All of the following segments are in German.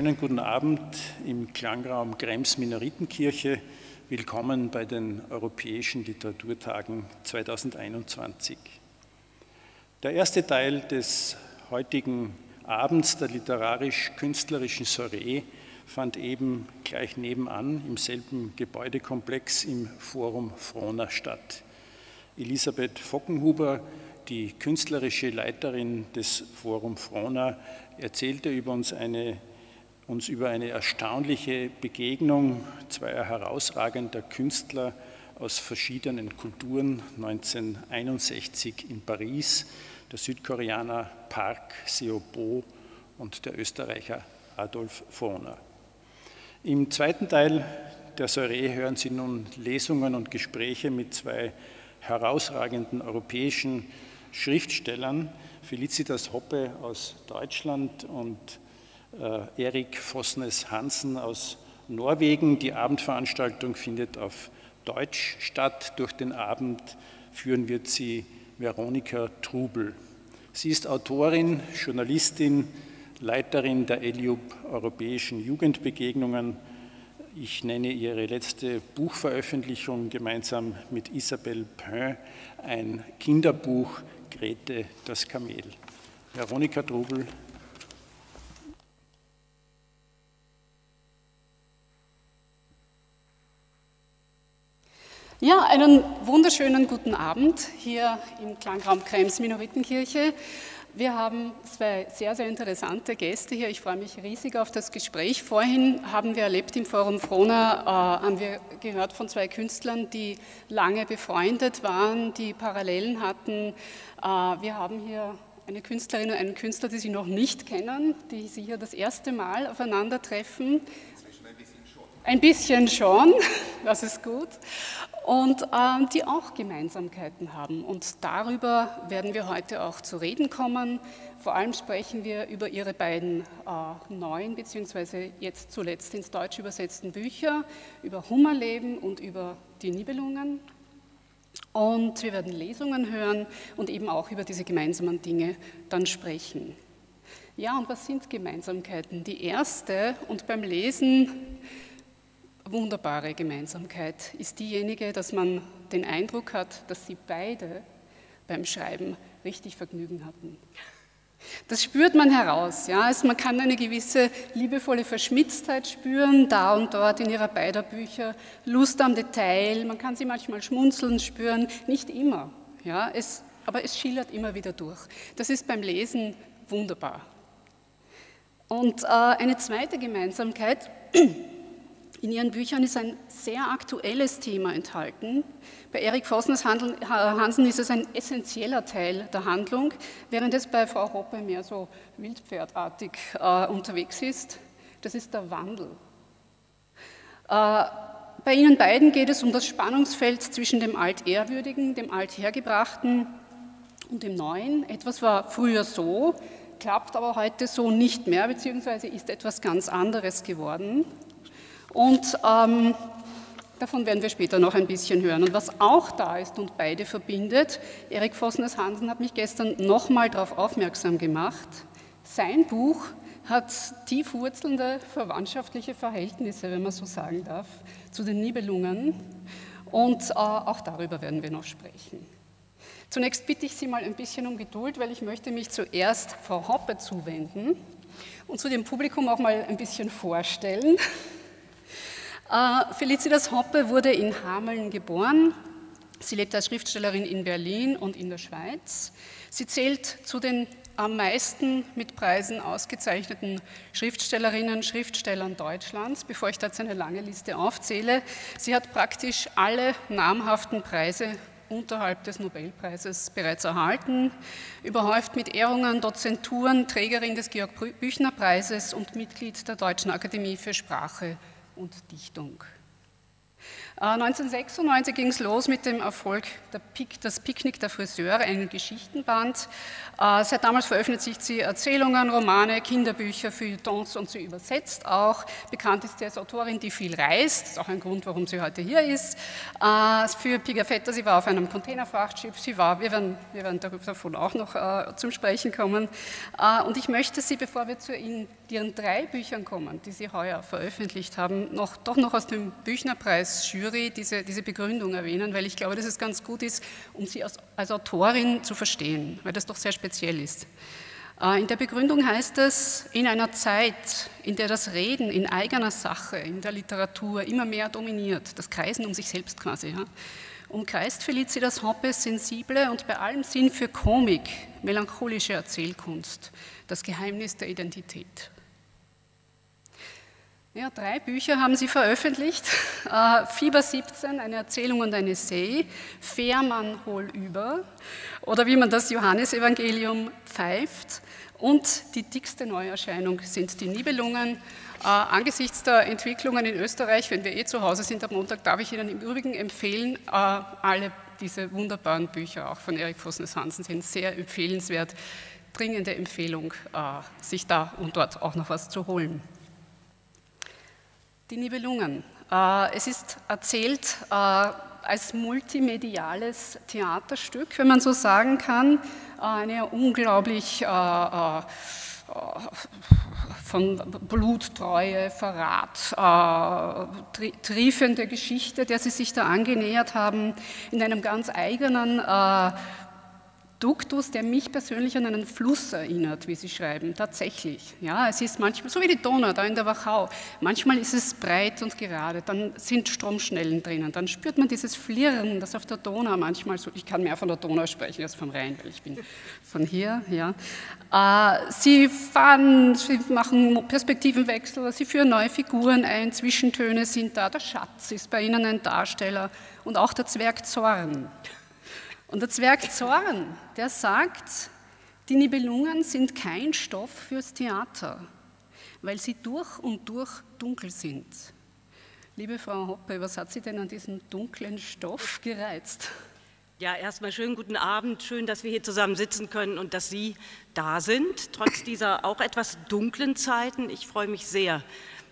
schönen guten Abend im Klangraum Krems Minoritenkirche. Willkommen bei den Europäischen Literaturtagen 2021. Der erste Teil des heutigen Abends der literarisch-künstlerischen Soiree fand eben gleich nebenan im selben Gebäudekomplex im Forum Frohna statt. Elisabeth Fockenhuber, die künstlerische Leiterin des Forum Frohna, erzählte über uns eine uns über eine erstaunliche Begegnung zweier herausragender Künstler aus verschiedenen Kulturen 1961 in Paris, der Südkoreaner Park Seo-bo und der Österreicher Adolf Fohner. Im zweiten Teil der Soiree hören Sie nun Lesungen und Gespräche mit zwei herausragenden europäischen Schriftstellern, Felicitas Hoppe aus Deutschland und Erik Fossnes Hansen aus Norwegen. Die Abendveranstaltung findet auf Deutsch statt. Durch den Abend führen wird sie Veronika Trubel. Sie ist Autorin, Journalistin, Leiterin der ELIUB Europäischen Jugendbegegnungen. Ich nenne ihre letzte Buchveröffentlichung gemeinsam mit Isabelle Pin, ein Kinderbuch Grete das Kamel. Veronika Trubel, Ja, einen wunderschönen guten Abend hier im Klangraum Krems Minoritenkirche. Wir haben zwei sehr, sehr interessante Gäste hier. Ich freue mich riesig auf das Gespräch. Vorhin haben wir erlebt im Forum Frona, äh, haben wir gehört von zwei Künstlern, die lange befreundet waren, die Parallelen hatten. Äh, wir haben hier eine Künstlerin und einen Künstler, die Sie noch nicht kennen, die Sie hier das erste Mal aufeinandertreffen. Ein bisschen schon, das ist gut und ähm, die auch Gemeinsamkeiten haben. Und darüber werden wir heute auch zu reden kommen. Vor allem sprechen wir über ihre beiden äh, neuen bzw. jetzt zuletzt ins Deutsche übersetzten Bücher, über Hummerleben und über die Nibelungen. Und wir werden Lesungen hören und eben auch über diese gemeinsamen Dinge dann sprechen. Ja, und was sind Gemeinsamkeiten? Die erste, und beim Lesen wunderbare Gemeinsamkeit ist diejenige, dass man den Eindruck hat, dass sie beide beim Schreiben richtig Vergnügen hatten. Das spürt man heraus. Ja? Also man kann eine gewisse liebevolle Verschmitztheit spüren, da und dort in ihrer beider Bücher, Lust am Detail, man kann sie manchmal schmunzeln spüren, nicht immer, ja? es, aber es schillert immer wieder durch. Das ist beim Lesen wunderbar. Und äh, eine zweite Gemeinsamkeit, in Ihren Büchern ist ein sehr aktuelles Thema enthalten. Bei Erik Vossners Hansen ist es ein essentieller Teil der Handlung, während es bei Frau Hoppe mehr so wildpferdartig äh, unterwegs ist. Das ist der Wandel. Äh, bei Ihnen beiden geht es um das Spannungsfeld zwischen dem Altehrwürdigen, dem Althergebrachten und dem Neuen. Etwas war früher so, klappt aber heute so nicht mehr, beziehungsweise ist etwas ganz anderes geworden. Und ähm, davon werden wir später noch ein bisschen hören. Und was auch da ist und beide verbindet, Erik Vossners Hansen hat mich gestern nochmal darauf aufmerksam gemacht, sein Buch hat tief wurzelnde verwandtschaftliche Verhältnisse, wenn man so sagen darf, zu den Nibelungen. Und äh, auch darüber werden wir noch sprechen. Zunächst bitte ich Sie mal ein bisschen um Geduld, weil ich möchte mich zuerst Frau Hoppe zuwenden und zu dem Publikum auch mal ein bisschen vorstellen. Äh, Felicitas Hoppe wurde in Hameln geboren. Sie lebt als Schriftstellerin in Berlin und in der Schweiz. Sie zählt zu den am meisten mit Preisen ausgezeichneten Schriftstellerinnen, Schriftstellern Deutschlands, bevor ich da jetzt eine lange Liste aufzähle. Sie hat praktisch alle namhaften Preise unterhalb des Nobelpreises bereits erhalten, überhäuft mit Ehrungen, Dozenturen, Trägerin des Georg Büchner Preises und Mitglied der Deutschen Akademie für Sprache und Dichtung. 1996 ging es los mit dem Erfolg Pik Das Picknick der Friseure, ein Geschichtenband. Äh, seit damals veröffentlicht sie Erzählungen, Romane, Kinderbücher, Feuilletons und sie übersetzt auch. Bekannt ist sie als Autorin, die viel reist. Das ist auch ein Grund, warum sie heute hier ist. Äh, für Pigafetta, sie war auf einem Containerfrachtschiff. Sie war, wir werden, wir werden davon auch noch äh, zum Sprechen kommen. Und ich möchte Sie, bevor wir zu Ihnen, Ihren drei Büchern kommen, die Sie heuer veröffentlicht haben, noch, doch noch aus dem Büchnerpreis Jury Jury diese, diese Begründung erwähnen, weil ich glaube, dass es ganz gut ist, um sie als, als Autorin zu verstehen, weil das doch sehr speziell ist. Äh, in der Begründung heißt es, in einer Zeit, in der das Reden in eigener Sache, in der Literatur immer mehr dominiert, das Kreisen um sich selbst quasi, ja, umkreist Felicitas Hoppe sensible und bei allem Sinn für Komik, melancholische Erzählkunst, das Geheimnis der Identität. Ja, drei Bücher haben sie veröffentlicht. Äh, Fieber 17, eine Erzählung und ein Essay. Fährmann hol über. Oder wie man das Johannesevangelium pfeift. Und die dickste Neuerscheinung sind die Nibelungen. Äh, angesichts der Entwicklungen in Österreich, wenn wir eh zu Hause sind am Montag, darf ich Ihnen im Übrigen empfehlen, äh, alle diese wunderbaren Bücher, auch von Erik Vosnes Hansen, sind sehr empfehlenswert. Dringende Empfehlung, äh, sich da und dort auch noch was zu holen. Die Nibelungen. Äh, es ist erzählt äh, als multimediales Theaterstück, wenn man so sagen kann. Äh, eine unglaublich von Bluttreue, Verrat, triefende Geschichte, der sie sich da angenähert haben, in einem ganz eigenen Duktus, der mich persönlich an einen Fluss erinnert, wie Sie schreiben, tatsächlich. Ja, es ist manchmal, so wie die Donau da in der Wachau, manchmal ist es breit und gerade, dann sind Stromschnellen drinnen, dann spürt man dieses Flirren, das auf der Donau manchmal so, ich kann mehr von der Donau sprechen als vom Rhein, weil ich bin von hier, ja. Äh, sie fahren, sie machen Perspektivenwechsel, sie führen neue Figuren ein, Zwischentöne sind da, der Schatz ist bei Ihnen ein Darsteller und auch der Zwerg Zorn. Und der Zwerg Zorn, der sagt, die Nibelungen sind kein Stoff fürs Theater, weil sie durch und durch dunkel sind. Liebe Frau Hoppe, was hat Sie denn an diesem dunklen Stoff gereizt? Ja, erstmal schönen guten Abend. Schön, dass wir hier zusammen sitzen können und dass Sie da sind, trotz dieser auch etwas dunklen Zeiten. Ich freue mich sehr,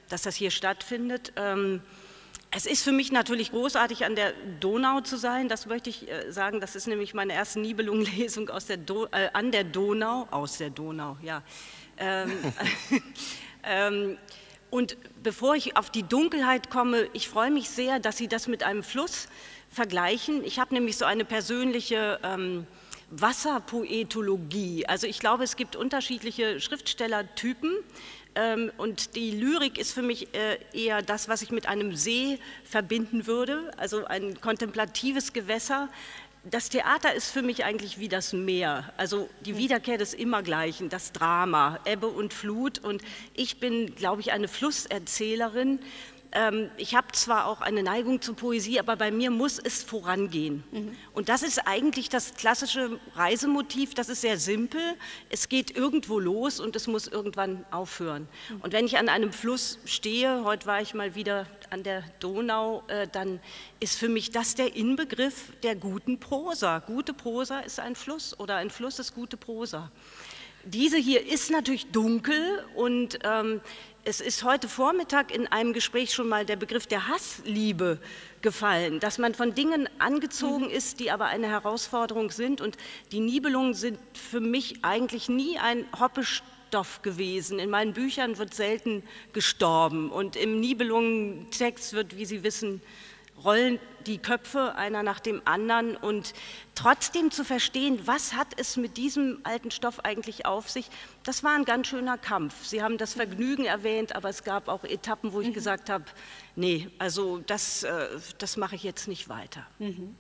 dass das hier stattfindet. Ähm, es ist für mich natürlich großartig, an der Donau zu sein. Das möchte ich äh, sagen. Das ist nämlich meine erste Nibelungenlesung aus der äh, an der Donau, aus der Donau, ja. Ähm, ähm, und bevor ich auf die Dunkelheit komme, ich freue mich sehr, dass Sie das mit einem Fluss vergleichen. Ich habe nämlich so eine persönliche ähm, Wasserpoetologie. Also ich glaube, es gibt unterschiedliche Schriftstellertypen. Ähm, und die Lyrik ist für mich äh, eher das, was ich mit einem See verbinden würde, also ein kontemplatives Gewässer. Das Theater ist für mich eigentlich wie das Meer, also die Wiederkehr des Immergleichen, das Drama, Ebbe und Flut. Und ich bin, glaube ich, eine Flusserzählerin ich habe zwar auch eine Neigung zur Poesie, aber bei mir muss es vorangehen. Mhm. Und das ist eigentlich das klassische Reisemotiv, das ist sehr simpel. Es geht irgendwo los und es muss irgendwann aufhören. Mhm. Und wenn ich an einem Fluss stehe, heute war ich mal wieder an der Donau, äh, dann ist für mich das der Inbegriff der guten Prosa. Gute Prosa ist ein Fluss oder ein Fluss ist gute Prosa. Diese hier ist natürlich dunkel und ähm, es ist heute Vormittag in einem Gespräch schon mal der Begriff der Hassliebe gefallen, dass man von Dingen angezogen mhm. ist, die aber eine Herausforderung sind. Und die Nibelungen sind für mich eigentlich nie ein Hoppestoff gewesen. In meinen Büchern wird selten gestorben und im Nibelungen-Text wird, wie Sie wissen, rollen die Köpfe einer nach dem anderen und trotzdem zu verstehen, was hat es mit diesem alten Stoff eigentlich auf sich, das war ein ganz schöner Kampf. Sie haben das Vergnügen erwähnt, aber es gab auch Etappen, wo ich mhm. gesagt habe, nee, also das, äh, das mache ich jetzt nicht weiter. Mhm.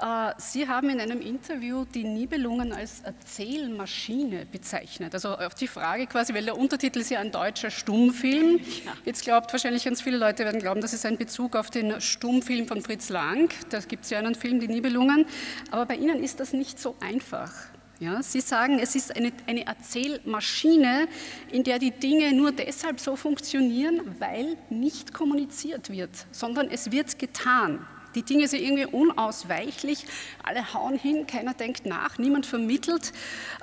Äh, Sie haben in einem Interview die Nibelungen als Erzählmaschine bezeichnet. Also auf die Frage quasi, weil der Untertitel ist ja ein deutscher Stummfilm. Jetzt glaubt wahrscheinlich ganz viele Leute werden glauben, das ist ein Bezug auf den Stummfilm von Fritz Lang. Da gibt es ja einen Film, Die Nibelungen. Aber bei Ihnen ist das nicht so einfach. Ja, Sie sagen, es ist eine, eine Erzählmaschine, in der die Dinge nur deshalb so funktionieren, weil nicht kommuniziert wird, sondern es wird getan. Die Dinge sind irgendwie unausweichlich, alle hauen hin, keiner denkt nach, niemand vermittelt.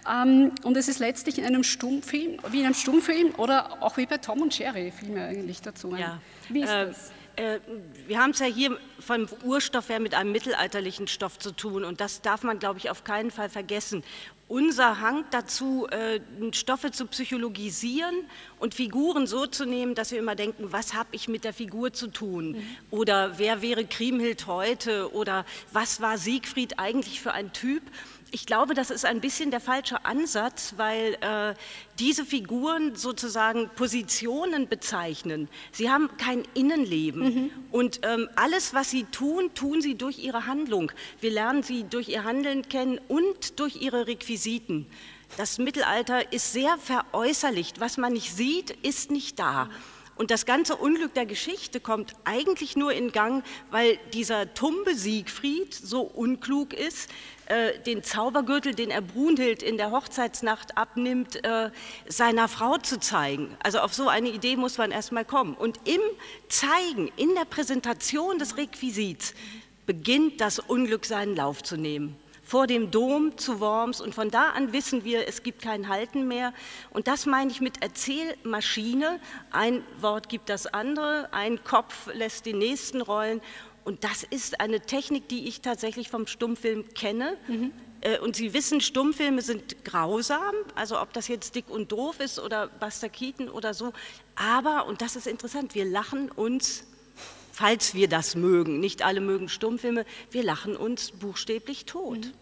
Ähm, und es ist letztlich in einem Stummfilm, wie in einem Stummfilm oder auch wie bei Tom und Jerry, fiel mir eigentlich dazu Ja. Wie ist äh, das? Äh, wir haben es ja hier vom Urstoff her mit einem mittelalterlichen Stoff zu tun und das darf man, glaube ich, auf keinen Fall vergessen. Unser Hang dazu, äh, Stoffe zu psychologisieren und Figuren so zu nehmen, dass wir immer denken, was habe ich mit der Figur zu tun? Mhm. Oder wer wäre Kriemhild heute? Oder was war Siegfried eigentlich für ein Typ? Ich glaube, das ist ein bisschen der falsche Ansatz, weil äh, diese Figuren sozusagen Positionen bezeichnen. Sie haben kein Innenleben mhm. und ähm, alles, was sie tun, tun sie durch ihre Handlung. Wir lernen sie durch ihr Handeln kennen und durch ihre Requisiten. Das Mittelalter ist sehr veräußerlicht. Was man nicht sieht, ist nicht da. Und das ganze Unglück der Geschichte kommt eigentlich nur in Gang, weil dieser tumbe Siegfried so unklug ist, äh, den Zaubergürtel, den er Brunhild in der Hochzeitsnacht abnimmt, äh, seiner Frau zu zeigen. Also auf so eine Idee muss man erstmal kommen. Und im Zeigen, in der Präsentation des Requisits beginnt das Unglück seinen Lauf zu nehmen vor dem Dom zu Worms und von da an wissen wir, es gibt kein Halten mehr. Und das meine ich mit Erzählmaschine. Ein Wort gibt das andere, ein Kopf lässt den nächsten rollen. Und das ist eine Technik, die ich tatsächlich vom Stummfilm kenne. Mhm. Und Sie wissen, Stummfilme sind grausam, also ob das jetzt dick und doof ist oder Buster Keaton oder so. Aber, und das ist interessant, wir lachen uns falls wir das mögen, nicht alle mögen Stummfilme, wir lachen uns buchstäblich tot. Mhm.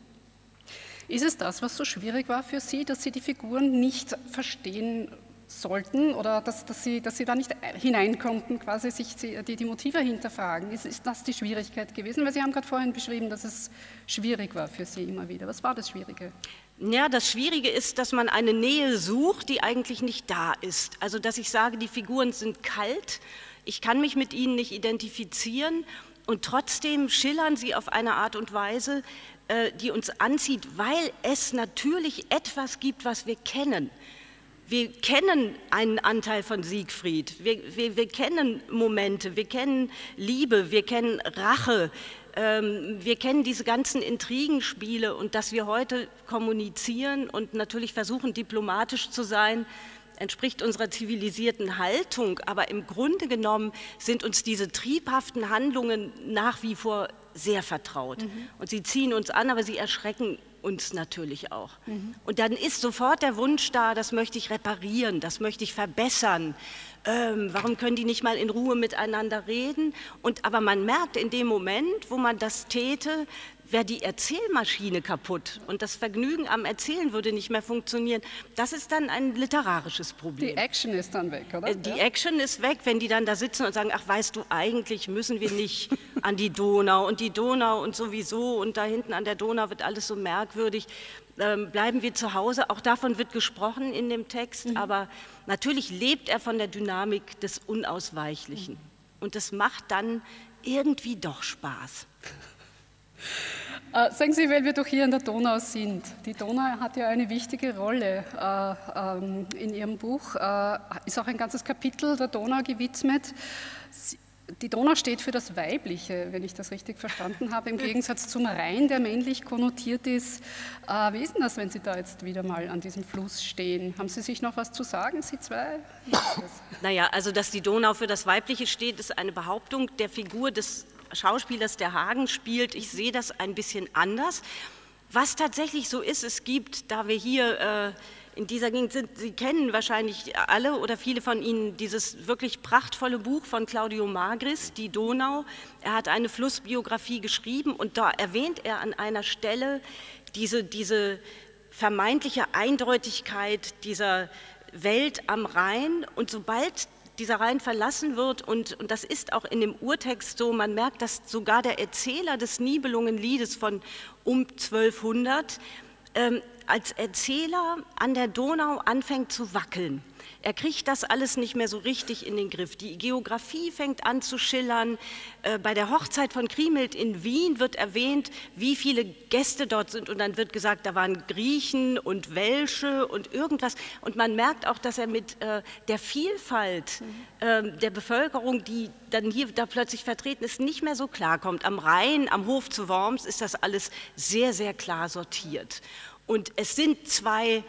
Ist es das, was so schwierig war für Sie, dass Sie die Figuren nicht verstehen sollten oder dass, dass, Sie, dass Sie da nicht hinein konnten, quasi sich die, die Motive hinterfragen? Ist, ist das die Schwierigkeit gewesen? Weil Sie haben gerade vorhin beschrieben, dass es schwierig war für Sie immer wieder. Was war das Schwierige? Ja, das Schwierige ist, dass man eine Nähe sucht, die eigentlich nicht da ist. Also, dass ich sage, die Figuren sind kalt ich kann mich mit ihnen nicht identifizieren und trotzdem schillern sie auf eine Art und Weise, äh, die uns anzieht, weil es natürlich etwas gibt, was wir kennen. Wir kennen einen Anteil von Siegfried, wir, wir, wir kennen Momente, wir kennen Liebe, wir kennen Rache, ähm, wir kennen diese ganzen Intrigenspiele und dass wir heute kommunizieren und natürlich versuchen, diplomatisch zu sein, entspricht unserer zivilisierten Haltung, aber im Grunde genommen sind uns diese triebhaften Handlungen nach wie vor sehr vertraut. Mhm. Und sie ziehen uns an, aber sie erschrecken uns natürlich auch. Mhm. Und dann ist sofort der Wunsch da, das möchte ich reparieren, das möchte ich verbessern. Ähm, warum können die nicht mal in Ruhe miteinander reden? Und aber man merkt in dem Moment, wo man das täte, wäre die Erzählmaschine kaputt und das Vergnügen am Erzählen würde nicht mehr funktionieren. Das ist dann ein literarisches Problem. Die Action ist dann weg, oder? Äh, die ja. Action ist weg, wenn die dann da sitzen und sagen, ach weißt du, eigentlich müssen wir nicht an die Donau und die Donau und sowieso und da hinten an der Donau wird alles so merkwürdig. Ähm, bleiben wir zu Hause, auch davon wird gesprochen in dem Text, mhm. aber natürlich lebt er von der Dynamik des Unausweichlichen. Mhm. Und das macht dann irgendwie doch Spaß. Äh, sagen Sie, weil wir doch hier an der Donau sind. Die Donau hat ja eine wichtige Rolle äh, ähm, in Ihrem Buch, äh, ist auch ein ganzes Kapitel der Donau gewidmet. Die Donau steht für das Weibliche, wenn ich das richtig verstanden habe, im Gegensatz zum Rhein, der männlich konnotiert ist. Wie ist denn das, wenn Sie da jetzt wieder mal an diesem Fluss stehen? Haben Sie sich noch was zu sagen, Sie zwei? Naja, also dass die Donau für das Weibliche steht, ist eine Behauptung der Figur des Schauspielers, der Hagen spielt. Ich sehe das ein bisschen anders. Was tatsächlich so ist, es gibt, da wir hier äh, in dieser Gegend sind, Sie kennen wahrscheinlich alle oder viele von Ihnen dieses wirklich prachtvolle Buch von Claudio Magris, Die Donau. Er hat eine Flussbiografie geschrieben und da erwähnt er an einer Stelle diese, diese vermeintliche Eindeutigkeit dieser Welt am Rhein. Und sobald dieser Rhein verlassen wird. Und, und das ist auch in dem Urtext so, man merkt, dass sogar der Erzähler des Nibelungenliedes von um 1200 ähm, als Erzähler an der Donau anfängt zu wackeln. Er kriegt das alles nicht mehr so richtig in den Griff. Die Geografie fängt an zu schillern. Äh, bei der Hochzeit von Kriemhild in Wien wird erwähnt, wie viele Gäste dort sind. Und dann wird gesagt, da waren Griechen und Welsche und irgendwas. Und man merkt auch, dass er mit äh, der Vielfalt mhm. der Bevölkerung, die dann hier da plötzlich vertreten ist, nicht mehr so klarkommt. Am Rhein, am Hof zu Worms ist das alles sehr, sehr klar sortiert. Und es sind zwei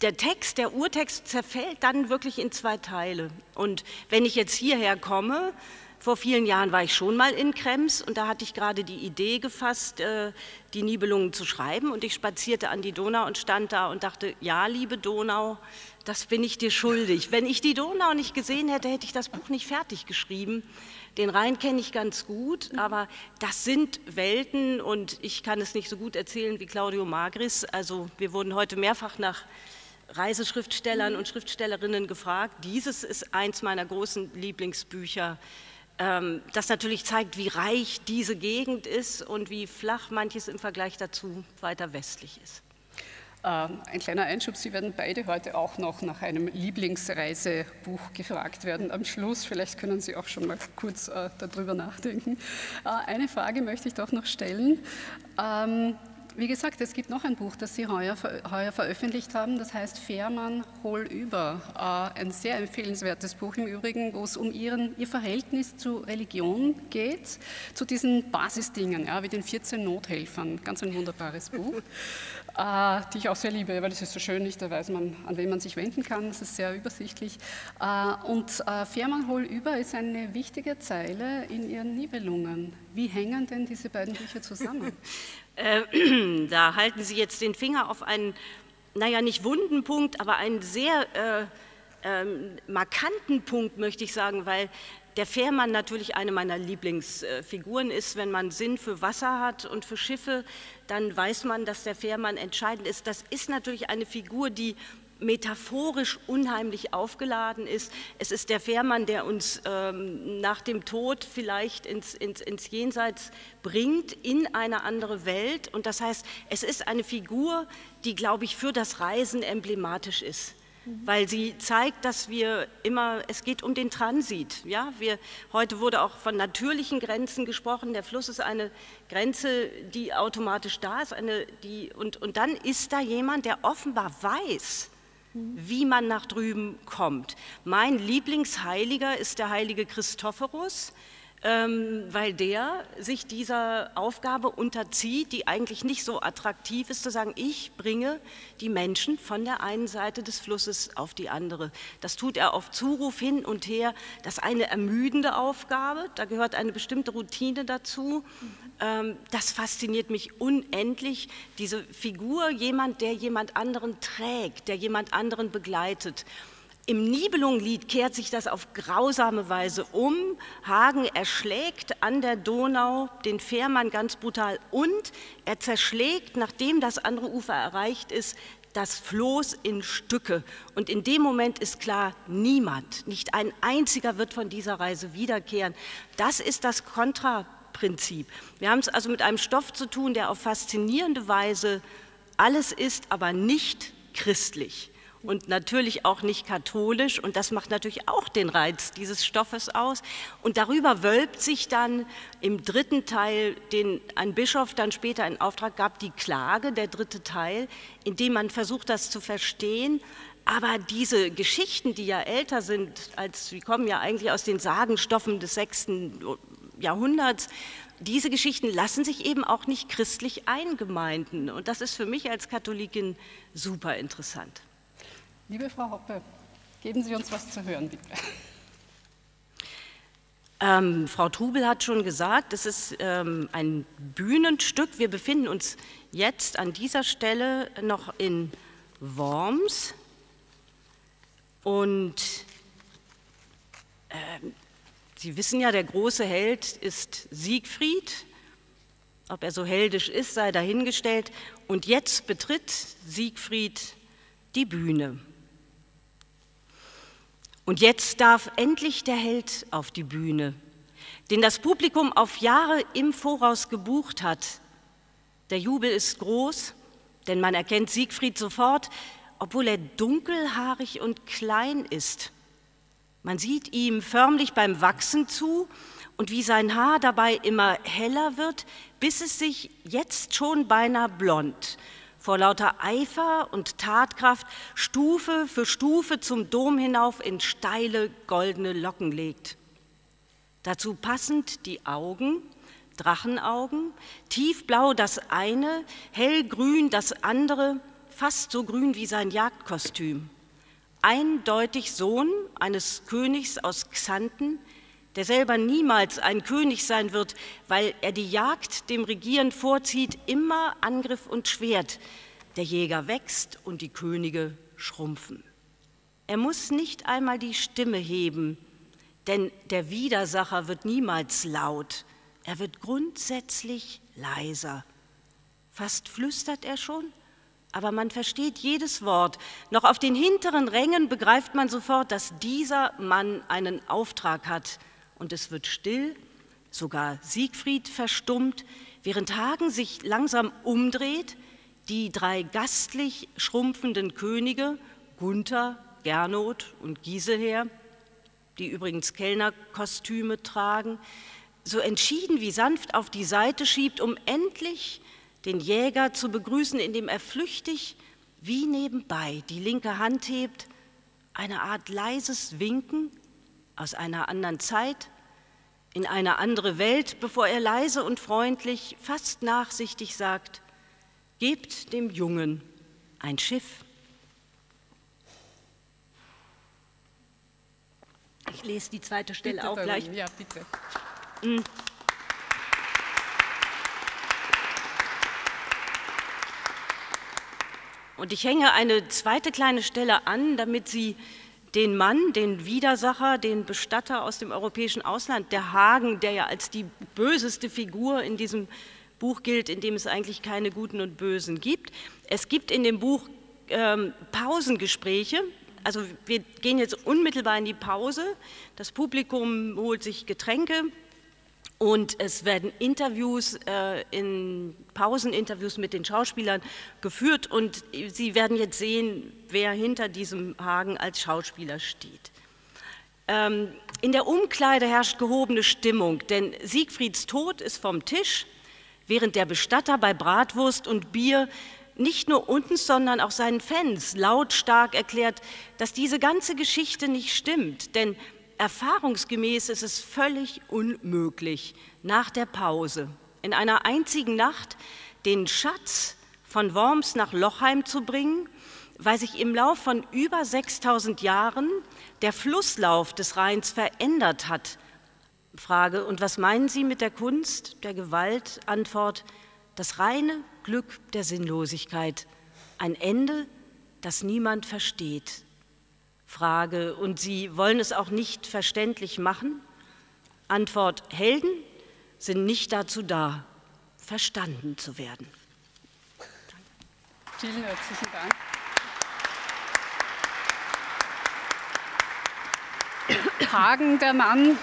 der Text, der Urtext zerfällt dann wirklich in zwei Teile. Und wenn ich jetzt hierher komme, vor vielen Jahren war ich schon mal in Krems und da hatte ich gerade die Idee gefasst, äh, die Nibelungen zu schreiben und ich spazierte an die Donau und stand da und dachte, ja, liebe Donau, das bin ich dir schuldig. Wenn ich die Donau nicht gesehen hätte, hätte ich das Buch nicht fertig geschrieben. Den Rhein kenne ich ganz gut, aber das sind Welten und ich kann es nicht so gut erzählen wie Claudio Magris. Also wir wurden heute mehrfach nach Reiseschriftstellern und Schriftstellerinnen gefragt. Dieses ist eins meiner großen Lieblingsbücher, ähm, das natürlich zeigt, wie reich diese Gegend ist und wie flach manches im Vergleich dazu weiter westlich ist. Ähm, ein kleiner Einschub, Sie werden beide heute auch noch nach einem Lieblingsreisebuch gefragt werden am Schluss. Vielleicht können Sie auch schon mal kurz äh, darüber nachdenken. Äh, eine Frage möchte ich doch noch stellen. Ähm, wie gesagt, es gibt noch ein Buch, das Sie heuer, heuer veröffentlicht haben, das heißt Fährmann hol über. Äh, ein sehr empfehlenswertes Buch im Übrigen, wo es um ihren, Ihr Verhältnis zu Religion geht, zu diesen Basisdingen, ja, wie den 14 Nothelfern. Ganz ein wunderbares Buch, äh, die ich auch sehr liebe, weil es ist so schön nicht, da weiß man, an wen man sich wenden kann, es ist sehr übersichtlich. Äh, und äh, Fährmann hol über ist eine wichtige Zeile in Ihren Nibelungen. Wie hängen denn diese beiden Bücher zusammen? Äh, da halten Sie jetzt den Finger auf einen, naja, nicht wunden Punkt, aber einen sehr äh, ähm, markanten Punkt, möchte ich sagen, weil der Fährmann natürlich eine meiner Lieblingsfiguren ist. Wenn man Sinn für Wasser hat und für Schiffe, dann weiß man, dass der Fährmann entscheidend ist. Das ist natürlich eine Figur, die metaphorisch unheimlich aufgeladen ist. Es ist der Fährmann, der uns ähm, nach dem Tod vielleicht ins, ins, ins Jenseits bringt, in eine andere Welt. Und das heißt, es ist eine Figur, die, glaube ich, für das Reisen emblematisch ist weil sie zeigt, dass wir immer, es geht um den Transit. Ja? Wir, heute wurde auch von natürlichen Grenzen gesprochen. Der Fluss ist eine Grenze, die automatisch da ist. Eine, die, und, und dann ist da jemand, der offenbar weiß, wie man nach drüben kommt. Mein Lieblingsheiliger ist der heilige Christophorus, weil der sich dieser Aufgabe unterzieht, die eigentlich nicht so attraktiv ist, zu sagen, ich bringe die Menschen von der einen Seite des Flusses auf die andere. Das tut er auf Zuruf hin und her. Das ist eine ermüdende Aufgabe, da gehört eine bestimmte Routine dazu. Ähm, das fasziniert mich unendlich, diese Figur, jemand, der jemand anderen trägt, der jemand anderen begleitet. Im Nibelungenlied kehrt sich das auf grausame Weise um. Hagen erschlägt an der Donau den Fährmann ganz brutal und er zerschlägt, nachdem das andere Ufer erreicht ist, das Floß in Stücke. Und in dem Moment ist klar, niemand, nicht ein einziger wird von dieser Reise wiederkehren. Das ist das Kontraprinzip. Wir haben es also mit einem Stoff zu tun, der auf faszinierende Weise alles ist, aber nicht christlich und natürlich auch nicht katholisch. Und das macht natürlich auch den Reiz dieses Stoffes aus. Und darüber wölbt sich dann im dritten Teil, den ein Bischof dann später in Auftrag gab, die Klage, der dritte Teil, in dem man versucht, das zu verstehen. Aber diese Geschichten, die ja älter sind, als wir kommen ja eigentlich aus den Sagenstoffen des sechsten Jahrhunderts, diese Geschichten lassen sich eben auch nicht christlich eingemeinden. Und das ist für mich als Katholikin super interessant. Liebe Frau Hoppe, geben Sie uns was zu hören, bitte. Ähm, Frau Trubel hat schon gesagt, es ist ähm, ein Bühnenstück. Wir befinden uns jetzt an dieser Stelle noch in Worms und äh, Sie wissen ja, der große Held ist Siegfried. Ob er so heldisch ist, sei dahingestellt. Und jetzt betritt Siegfried die Bühne. Und jetzt darf endlich der Held auf die Bühne, den das Publikum auf Jahre im Voraus gebucht hat. Der Jubel ist groß, Denn man erkennt Siegfried sofort, obwohl er dunkelhaarig und klein ist. Man sieht ihm förmlich beim Wachsen zu und wie sein Haar dabei immer heller wird, bis es sich jetzt schon beinahe blond vor lauter Eifer und Tatkraft Stufe für Stufe zum Dom hinauf in steile goldene Locken legt. Dazu passend die Augen, Drachenaugen, tiefblau das eine, hellgrün das andere, fast so grün wie sein Jagdkostüm. Eindeutig Sohn eines Königs aus Xanten, der selber niemals ein König sein wird, weil er die Jagd dem Regieren vorzieht, immer Angriff und Schwert. Der Jäger wächst und die Könige schrumpfen. Er muss nicht einmal die Stimme heben, denn der Widersacher wird niemals laut, er wird grundsätzlich leiser. Fast flüstert er schon, aber man versteht jedes Wort. Noch auf den hinteren Rängen begreift man sofort, dass dieser Mann einen Auftrag hat, und es wird still, sogar Siegfried verstummt, während Hagen sich langsam umdreht, die drei gastlich schrumpfenden Könige, Gunther, Gernot und Giselher, die übrigens Kellnerkostüme tragen, so entschieden wie sanft auf die Seite schiebt, um endlich den Jäger zu begrüßen, indem er flüchtig wie nebenbei die linke Hand hebt, eine Art leises Winken, aus einer anderen Zeit, in eine andere Welt, bevor er leise und freundlich, fast nachsichtig sagt, gebt dem Jungen ein Schiff. Ich lese die zweite Stelle bitte, auch gleich. Ja, bitte. Hm. Und ich hänge eine zweite kleine Stelle an, damit Sie den Mann, den Widersacher, den Bestatter aus dem europäischen Ausland, der Hagen, der ja als die böseste Figur in diesem Buch gilt, in dem es eigentlich keine Guten und Bösen gibt. Es gibt in dem Buch ähm, Pausengespräche. Also wir gehen jetzt unmittelbar in die Pause. Das Publikum holt sich Getränke, und es werden Interviews, äh, in Pauseninterviews mit den Schauspielern geführt und Sie werden jetzt sehen, wer hinter diesem Hagen als Schauspieler steht. Ähm, in der Umkleide herrscht gehobene Stimmung, denn Siegfrieds Tod ist vom Tisch, während der Bestatter bei Bratwurst und Bier nicht nur uns, sondern auch seinen Fans lautstark erklärt, dass diese ganze Geschichte nicht stimmt, denn Erfahrungsgemäß ist es völlig unmöglich, nach der Pause in einer einzigen Nacht den Schatz von Worms nach Lochheim zu bringen, weil sich im Lauf von über 6000 Jahren der Flusslauf des Rheins verändert hat. Frage, und was meinen Sie mit der Kunst der Gewalt? Antwort, das reine Glück der Sinnlosigkeit, ein Ende, das niemand versteht. Frage, und Sie wollen es auch nicht verständlich machen? Antwort, Helden sind nicht dazu da, verstanden zu werden. Vielen herzlichen Dank. Hagen, der Mann,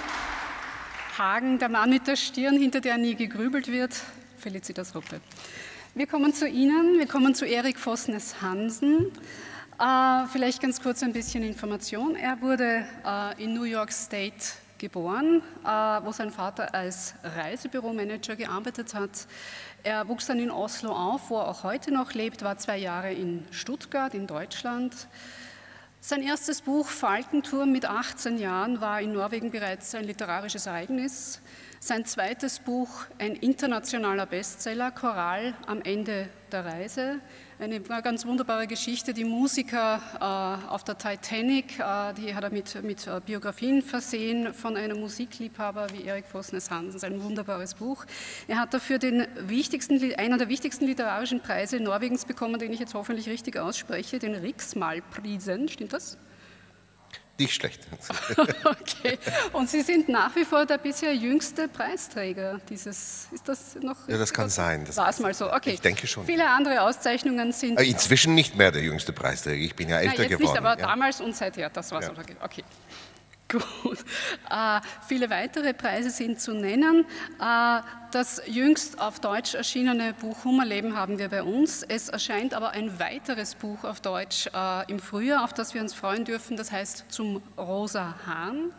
Hagen, der Mann mit der Stirn, hinter der nie gegrübelt wird, Felicitas Ruppe. Wir kommen zu Ihnen, wir kommen zu Erik Vossnes Uh, vielleicht ganz kurz ein bisschen Information. Er wurde uh, in New York State geboren, uh, wo sein Vater als Reisebüromanager gearbeitet hat. Er wuchs dann in Oslo auf, wo er auch heute noch lebt, war zwei Jahre in Stuttgart in Deutschland. Sein erstes Buch Falkenturm mit 18 Jahren war in Norwegen bereits ein literarisches Ereignis. Sein zweites Buch, ein internationaler Bestseller, Choral am Ende der Reise, eine ganz wunderbare Geschichte. Die Musiker äh, auf der Titanic, äh, die hat er mit, mit äh, Biografien versehen von einem Musikliebhaber wie Erik Vosnes Hansens. Ein wunderbares Buch. Er hat dafür den wichtigsten, einer der wichtigsten literarischen Preise Norwegens bekommen, den ich jetzt hoffentlich richtig ausspreche, den Riksmalprisen. Stimmt das? Nicht schlecht. okay. Und Sie sind nach wie vor der bisher jüngste Preisträger dieses. Ist das noch? Ja, das kann sein. War es mal so? Okay. Ich denke schon. Viele andere Auszeichnungen sind. Äh, inzwischen nicht mehr der jüngste Preisträger. Ich bin ja älter Nein, jetzt geworden. Nicht, aber ja. damals und seither, das war ja. so. Okay. Gut. Äh, viele weitere Preise sind zu nennen. Äh, das jüngst auf Deutsch erschienene Buch Hummerleben haben wir bei uns. Es erscheint aber ein weiteres Buch auf Deutsch äh, im Frühjahr, auf das wir uns freuen dürfen. Das heißt Zum Rosa Hahn.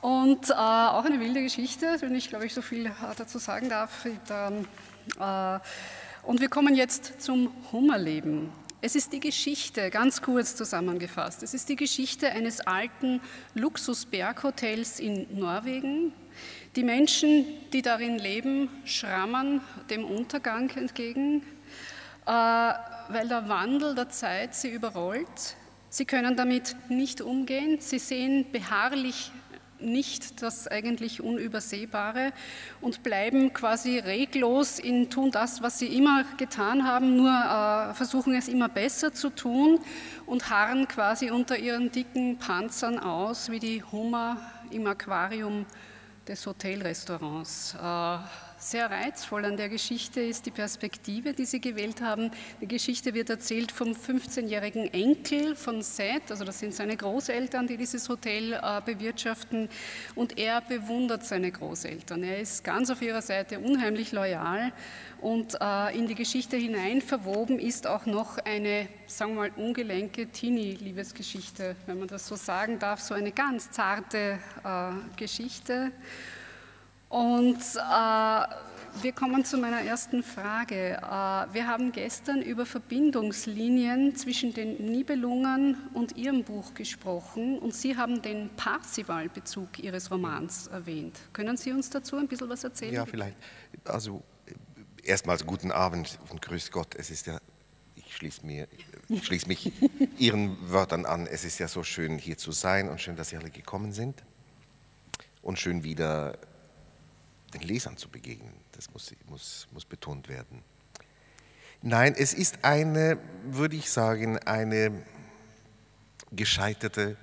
Und äh, auch eine wilde Geschichte, wenn ich, glaube ich, so viel äh, dazu sagen darf. Äh, und wir kommen jetzt zum Hummerleben. Es ist die Geschichte, ganz kurz zusammengefasst, es ist die Geschichte eines alten Luxusberghotels in Norwegen. Die Menschen, die darin leben, schrammern dem Untergang entgegen, äh, weil der Wandel der Zeit sie überrollt. Sie können damit nicht umgehen. Sie sehen beharrlich nicht das eigentlich Unübersehbare und bleiben quasi reglos in tun das, was sie immer getan haben, nur äh, versuchen es immer besser zu tun und harren quasi unter ihren dicken Panzern aus, wie die Hummer im Aquarium des Hotelrestaurants. Äh, sehr reizvoll an der Geschichte ist die Perspektive, die Sie gewählt haben. Die Geschichte wird erzählt vom 15-jährigen Enkel von Seth, also das sind seine Großeltern, die dieses Hotel äh, bewirtschaften und er bewundert seine Großeltern. Er ist ganz auf ihrer Seite unheimlich loyal und äh, in die Geschichte hinein verwoben ist auch noch eine, sagen wir mal, ungelenke Teenie-Liebesgeschichte, wenn man das so sagen darf, so eine ganz zarte äh, Geschichte. Und äh, wir kommen zu meiner ersten Frage. Äh, wir haben gestern über Verbindungslinien zwischen den Nibelungen und Ihrem Buch gesprochen und Sie haben den Parsival-Bezug Ihres Romans erwähnt. Können Sie uns dazu ein bisschen was erzählen? Ja, vielleicht. Also erstmals guten Abend und grüß Gott. Es ist ja, ich schließe, mir, ich schließe mich Ihren Wörtern an. Es ist ja so schön hier zu sein und schön, dass Sie alle gekommen sind und schön wieder den Lesern zu begegnen. Das muss, muss, muss betont werden. Nein, es ist eine, würde ich sagen, eine gescheiterte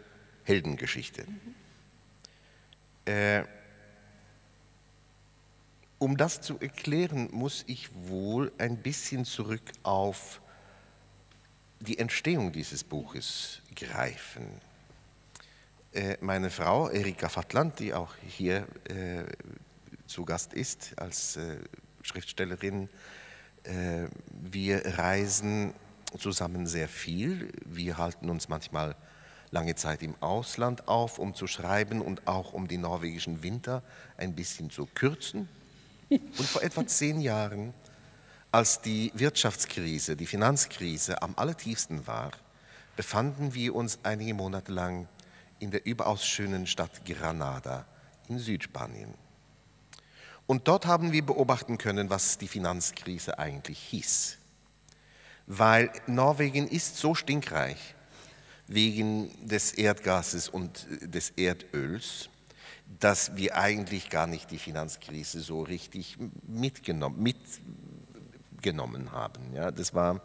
Heldengeschichte. Mhm. Äh, um das zu erklären, muss ich wohl ein bisschen zurück auf die Entstehung dieses Buches greifen. Äh, meine Frau Erika Fattland, die auch hier äh, zu Gast ist als äh, Schriftstellerin. Äh, wir reisen zusammen sehr viel. Wir halten uns manchmal lange Zeit im Ausland auf, um zu schreiben und auch um die norwegischen Winter ein bisschen zu kürzen. Und vor etwa zehn Jahren, als die Wirtschaftskrise, die Finanzkrise am allertiefsten war, befanden wir uns einige Monate lang in der überaus schönen Stadt Granada in Südspanien. Und dort haben wir beobachten können, was die Finanzkrise eigentlich hieß. Weil Norwegen ist so stinkreich wegen des Erdgases und des Erdöls, dass wir eigentlich gar nicht die Finanzkrise so richtig mitgenommen, mitgenommen haben. Ja, das war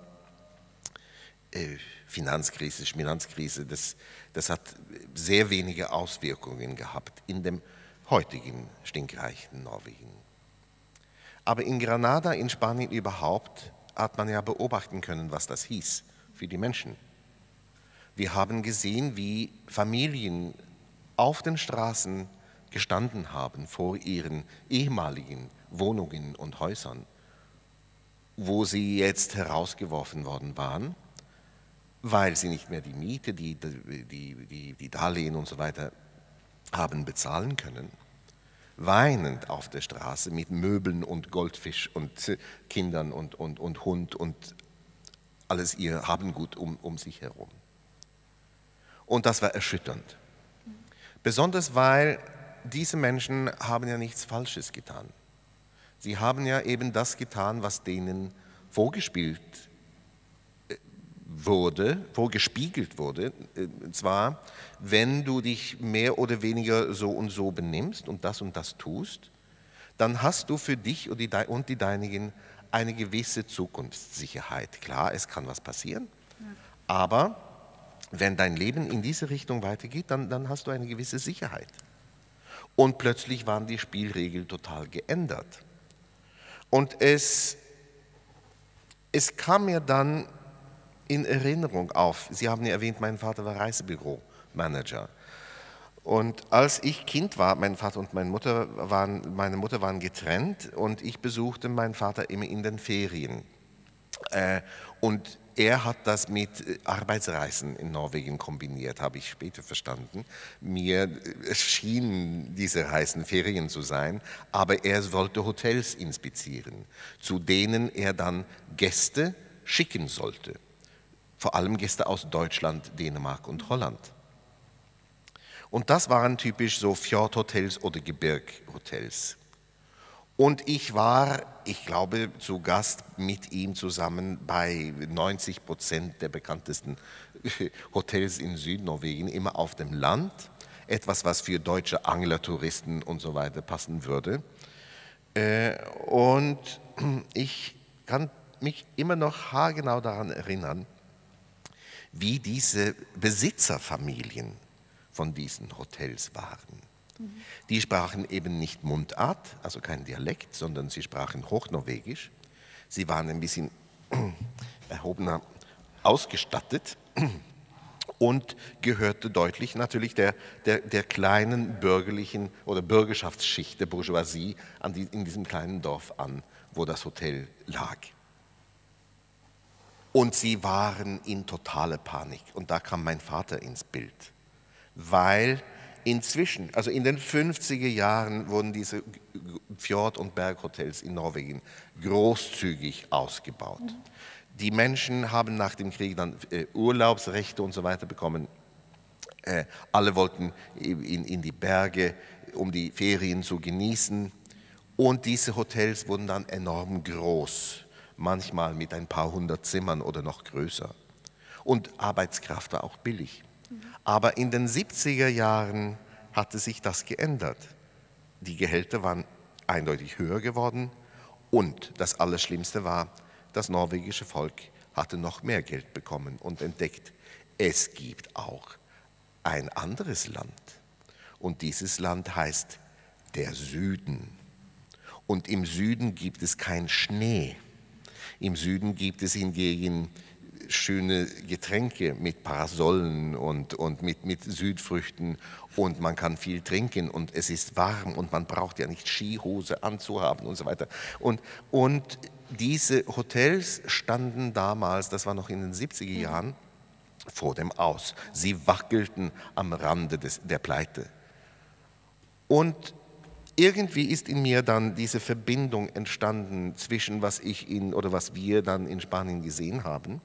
äh, Finanzkrise, Finanzkrise, das, das hat sehr wenige Auswirkungen gehabt in dem heutigen stinkreichen Norwegen. Aber in Granada, in Spanien überhaupt, hat man ja beobachten können, was das hieß für die Menschen. Wir haben gesehen, wie Familien auf den Straßen gestanden haben vor ihren ehemaligen Wohnungen und Häusern, wo sie jetzt herausgeworfen worden waren, weil sie nicht mehr die Miete, die, die, die, die Darlehen und so weiter haben bezahlen können, weinend auf der Straße mit Möbeln und Goldfisch und äh, Kindern und, und, und Hund und alles ihr Habengut um, um sich herum. Und das war erschütternd. Besonders weil diese Menschen haben ja nichts Falsches getan. Sie haben ja eben das getan, was denen vorgespielt wurde, vorgespiegelt wurde, und äh, zwar, wenn du dich mehr oder weniger so und so benimmst und das und das tust, dann hast du für dich und die, und die Deinigen eine gewisse Zukunftssicherheit. Klar, es kann was passieren, aber wenn dein Leben in diese Richtung weitergeht, dann, dann hast du eine gewisse Sicherheit. Und plötzlich waren die Spielregeln total geändert. Und es, es kam mir dann in Erinnerung auf. Sie haben ja erwähnt, mein Vater war Reisebüromanager. Und als ich Kind war, mein Vater und meine Mutter waren, meine Mutter waren getrennt und ich besuchte meinen Vater immer in den Ferien. Äh, und er hat das mit äh, Arbeitsreisen in Norwegen kombiniert, habe ich später verstanden. Mir äh, schienen diese Reisen Ferien zu sein, aber er wollte Hotels inspizieren, zu denen er dann Gäste schicken sollte. Vor allem Gäste aus Deutschland, Dänemark und Holland. Und das waren typisch so Fjordhotels oder Gebirghotels. Und ich war, ich glaube, zu Gast mit ihm zusammen bei 90 Prozent der bekanntesten Hotels in Südnorwegen, immer auf dem Land. Etwas, was für deutsche Anglertouristen und so weiter passen würde. Äh, und ich kann mich immer noch haargenau daran erinnern, wie diese Besitzerfamilien von diesen Hotels waren. Die sprachen eben nicht Mundart, also kein Dialekt, sondern sie sprachen Hochnorwegisch. Sie waren ein bisschen erhobener ausgestattet und gehörte deutlich natürlich der, der, der kleinen bürgerlichen oder Bürgerschaftsschicht der Bourgeoisie die, in diesem kleinen Dorf an, wo das Hotel lag. Und sie waren in totale Panik. Und da kam mein Vater ins Bild, weil Inzwischen, also in den 50er Jahren, wurden diese Fjord- und Berghotels in Norwegen großzügig ausgebaut. Die Menschen haben nach dem Krieg dann äh, Urlaubsrechte und so weiter bekommen. Äh, alle wollten in, in die Berge, um die Ferien zu genießen. Und diese Hotels wurden dann enorm groß, manchmal mit ein paar hundert Zimmern oder noch größer. Und Arbeitskraft war auch billig. Aber in den 70er Jahren hatte sich das geändert. Die Gehälter waren eindeutig höher geworden und das Allerschlimmste war, das norwegische Volk hatte noch mehr Geld bekommen und entdeckt, es gibt auch ein anderes Land. Und dieses Land heißt der Süden. Und im Süden gibt es keinen Schnee. Im Süden gibt es hingegen schöne Getränke mit Parasollen und, und mit, mit Südfrüchten und man kann viel trinken und es ist warm und man braucht ja nicht Skihose anzuhaben und so weiter. Und, und diese Hotels standen damals, das war noch in den 70er mhm. Jahren, vor dem Aus. Sie wackelten am Rande des, der Pleite. Und irgendwie ist in mir dann diese Verbindung entstanden zwischen was ich in oder was wir dann in Spanien gesehen haben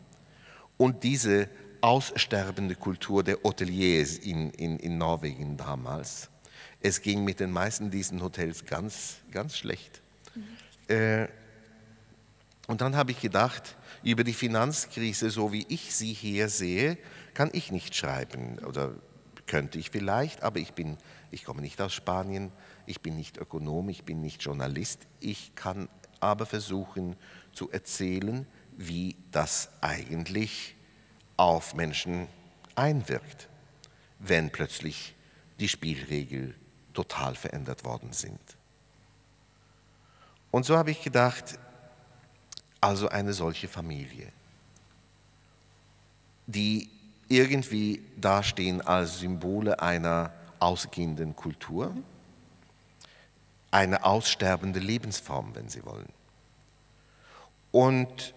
und diese aussterbende Kultur der Hoteliers in, in, in Norwegen damals. Es ging mit den meisten diesen Hotels ganz, ganz schlecht. Mhm. Äh, und dann habe ich gedacht, über die Finanzkrise, so wie ich sie hier sehe, kann ich nicht schreiben. Oder könnte ich vielleicht, aber ich, bin, ich komme nicht aus Spanien, ich bin nicht Ökonom, ich bin nicht Journalist. Ich kann aber versuchen zu erzählen, wie das eigentlich auf Menschen einwirkt, wenn plötzlich die Spielregeln total verändert worden sind. Und so habe ich gedacht, also eine solche Familie, die irgendwie dastehen als Symbole einer ausgehenden Kultur, eine aussterbende Lebensform, wenn Sie wollen. Und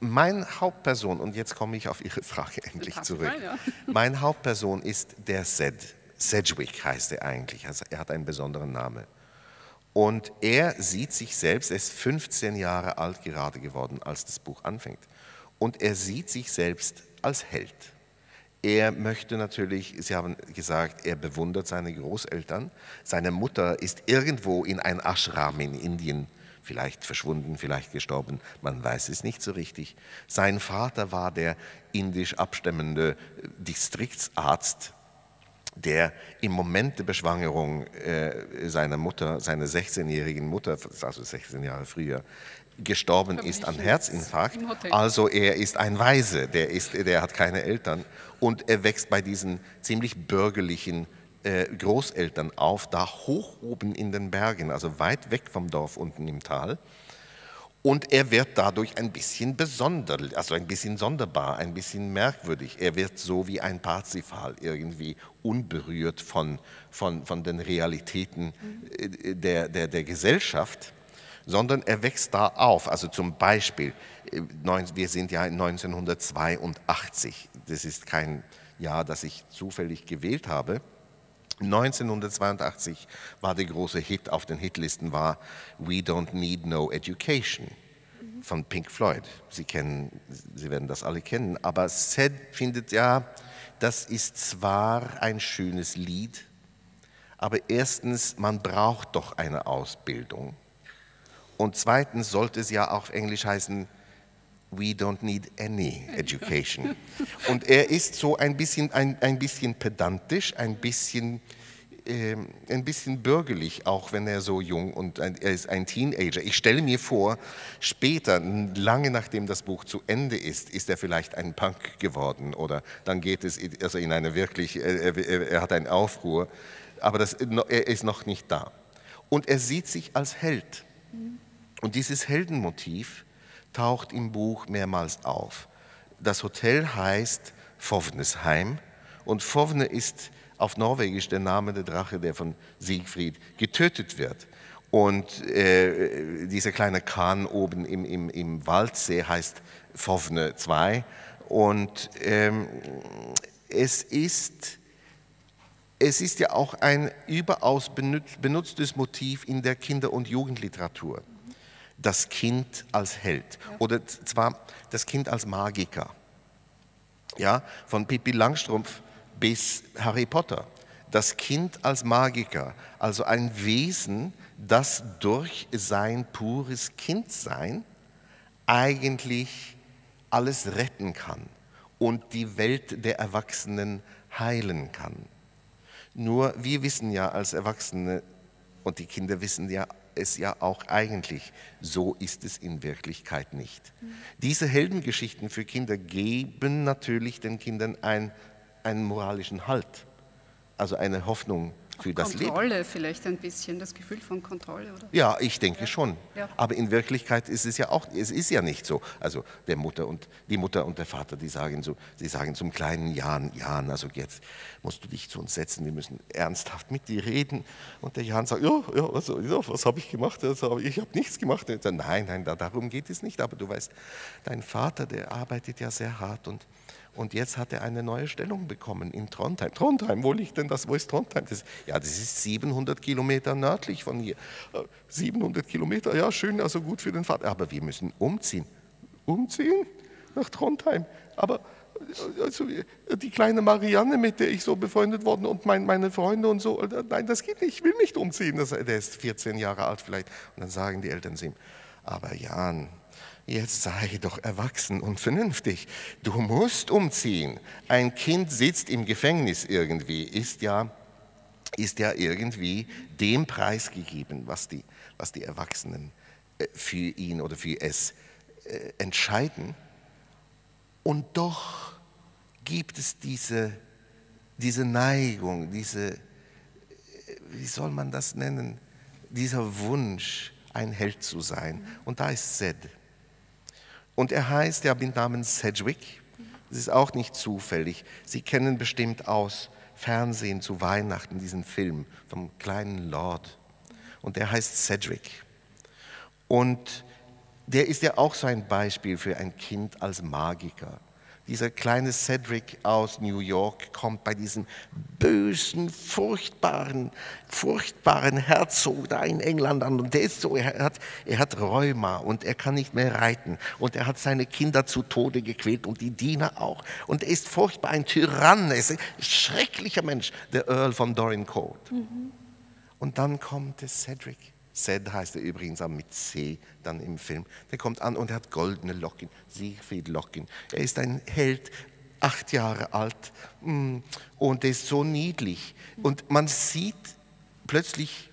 mein Hauptperson, und jetzt komme ich auf Ihre Frage endlich zurück. Frage, ja. Mein Hauptperson ist der Sed. Sedgwick heißt er eigentlich. Also er hat einen besonderen Namen. Und er sieht sich selbst, er ist 15 Jahre alt gerade geworden, als das Buch anfängt. Und er sieht sich selbst als Held. Er möchte natürlich, Sie haben gesagt, er bewundert seine Großeltern. Seine Mutter ist irgendwo in ein Ashram in Indien vielleicht verschwunden, vielleicht gestorben, man weiß es nicht so richtig. Sein Vater war der indisch abstammende Distriktsarzt, der im Moment der Beschwangerung äh, seiner Mutter, seiner 16-jährigen Mutter, also 16 Jahre früher, gestorben ist an Herzinfarkt. Also er ist ein Weise, der, ist, der hat keine Eltern und er wächst bei diesen ziemlich bürgerlichen äh, Großeltern auf, da hoch oben in den Bergen, also weit weg vom Dorf unten im Tal. Und er wird dadurch ein bisschen besonder, also ein bisschen sonderbar, ein bisschen merkwürdig. Er wird so wie ein Parzifal irgendwie unberührt von, von, von den Realitäten äh, der, der, der Gesellschaft, sondern er wächst da auf. Also zum Beispiel, äh, wir sind ja 1982, das ist kein Jahr, das ich zufällig gewählt habe. 1982 war der große Hit auf den Hitlisten war We Don't Need No Education von Pink Floyd. Sie kennen, Sie werden das alle kennen, aber Sed findet ja, das ist zwar ein schönes Lied, aber erstens, man braucht doch eine Ausbildung. Und zweitens sollte es ja auf Englisch heißen, we don't need any education. Und er ist so ein bisschen, ein, ein bisschen pedantisch, ein bisschen, äh, ein bisschen bürgerlich, auch wenn er so jung und ein, er ist ein Teenager. Ich stelle mir vor, später, lange nachdem das Buch zu Ende ist, ist er vielleicht ein Punk geworden oder dann geht es also in eine wirklich, er, er, er hat einen Aufruhr, aber das, er ist noch nicht da. Und er sieht sich als Held. Und dieses Heldenmotiv, taucht im Buch mehrmals auf. Das Hotel heißt Fovnesheim und Fovne ist auf Norwegisch der Name der Drache, der von Siegfried getötet wird. Und äh, dieser kleine Kahn oben im, im, im Waldsee heißt Fovne 2. Und ähm, es, ist, es ist ja auch ein überaus benutztes Motiv in der Kinder- und Jugendliteratur das Kind als Held oder zwar das Kind als Magiker. Ja, von Pippi Langstrumpf bis Harry Potter. Das Kind als Magiker, also ein Wesen, das durch sein pures Kindsein eigentlich alles retten kann und die Welt der Erwachsenen heilen kann. Nur wir wissen ja als Erwachsene und die Kinder wissen ja es ja auch eigentlich. So ist es in Wirklichkeit nicht. Diese Heldengeschichten für Kinder geben natürlich den Kindern ein, einen moralischen Halt, also eine Hoffnung für das Kontrolle Leben. Kontrolle vielleicht ein bisschen, das Gefühl von Kontrolle, oder? Ja, ich denke ja. schon. Ja. Aber in Wirklichkeit ist es ja auch, es ist ja nicht so. Also der Mutter und die Mutter und der Vater, die sagen so, sie sagen zum kleinen Jan, Jan, also jetzt musst du dich zu uns setzen, wir müssen ernsthaft mit dir reden. Und der Jan sagt, ja, ja, also, ja was habe ich gemacht? Also, ich habe nichts gemacht. Sagt, nein, nein, darum geht es nicht. Aber du weißt, dein Vater, der arbeitet ja sehr hart und und jetzt hat er eine neue Stellung bekommen in Trondheim. Trondheim, wo liegt denn das? Wo ist Trondheim? Das, ja, das ist 700 Kilometer nördlich von hier. 700 äh, Kilometer, ja, schön, also gut für den Vater. Aber wir müssen umziehen. Umziehen nach Trondheim. Aber äh, also, die kleine Marianne, mit der ich so befreundet worden und mein, meine Freunde und so, äh, nein, das geht nicht, ich will nicht umziehen. Das, der ist 14 Jahre alt vielleicht. Und dann sagen die Eltern zu ihm, aber Jan, jetzt sei doch erwachsen und vernünftig. Du musst umziehen. Ein Kind sitzt im Gefängnis irgendwie, ist ja, ist ja irgendwie dem Preis gegeben, was die, was die Erwachsenen äh, für ihn oder für es äh, entscheiden. Und doch gibt es diese, diese Neigung, diese, äh, wie soll man das nennen, dieser Wunsch, ein Held zu sein. Und da ist Sed. Und er heißt ja mit Namen Sedgwick. Das ist auch nicht zufällig. Sie kennen bestimmt aus Fernsehen zu Weihnachten diesen Film vom kleinen Lord. Und der heißt Cedric. Und der ist ja auch so ein Beispiel für ein Kind als Magiker. Dieser kleine Cedric aus New York kommt bei diesem bösen, furchtbaren, furchtbaren Herzog da in England an. Und der ist so, er hat, er hat Rheuma und er kann nicht mehr reiten. Und er hat seine Kinder zu Tode gequält und die Diener auch. Und er ist furchtbar ein Tyrann, er ist ein schrecklicher Mensch, der Earl von Dorin Court. Mhm. Und dann kommt der Cedric Sed heißt er übrigens auch mit C dann im Film. Der kommt an und er hat goldene Locken, Siegfried Locken. Er ist ein Held, acht Jahre alt mm, und er ist so niedlich. Und man sieht plötzlich,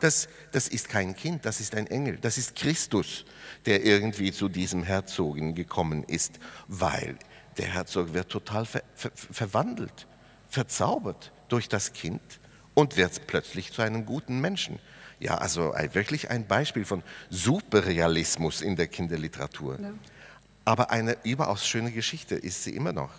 dass das ist kein Kind, das ist ein Engel, das ist Christus, der irgendwie zu diesem Herzogen gekommen ist, weil der Herzog wird total ver ver verwandelt, verzaubert durch das Kind und wird plötzlich zu einem guten Menschen. Ja, also wirklich ein Beispiel von Superrealismus in der Kinderliteratur. Ja. Aber eine überaus schöne Geschichte ist sie immer noch.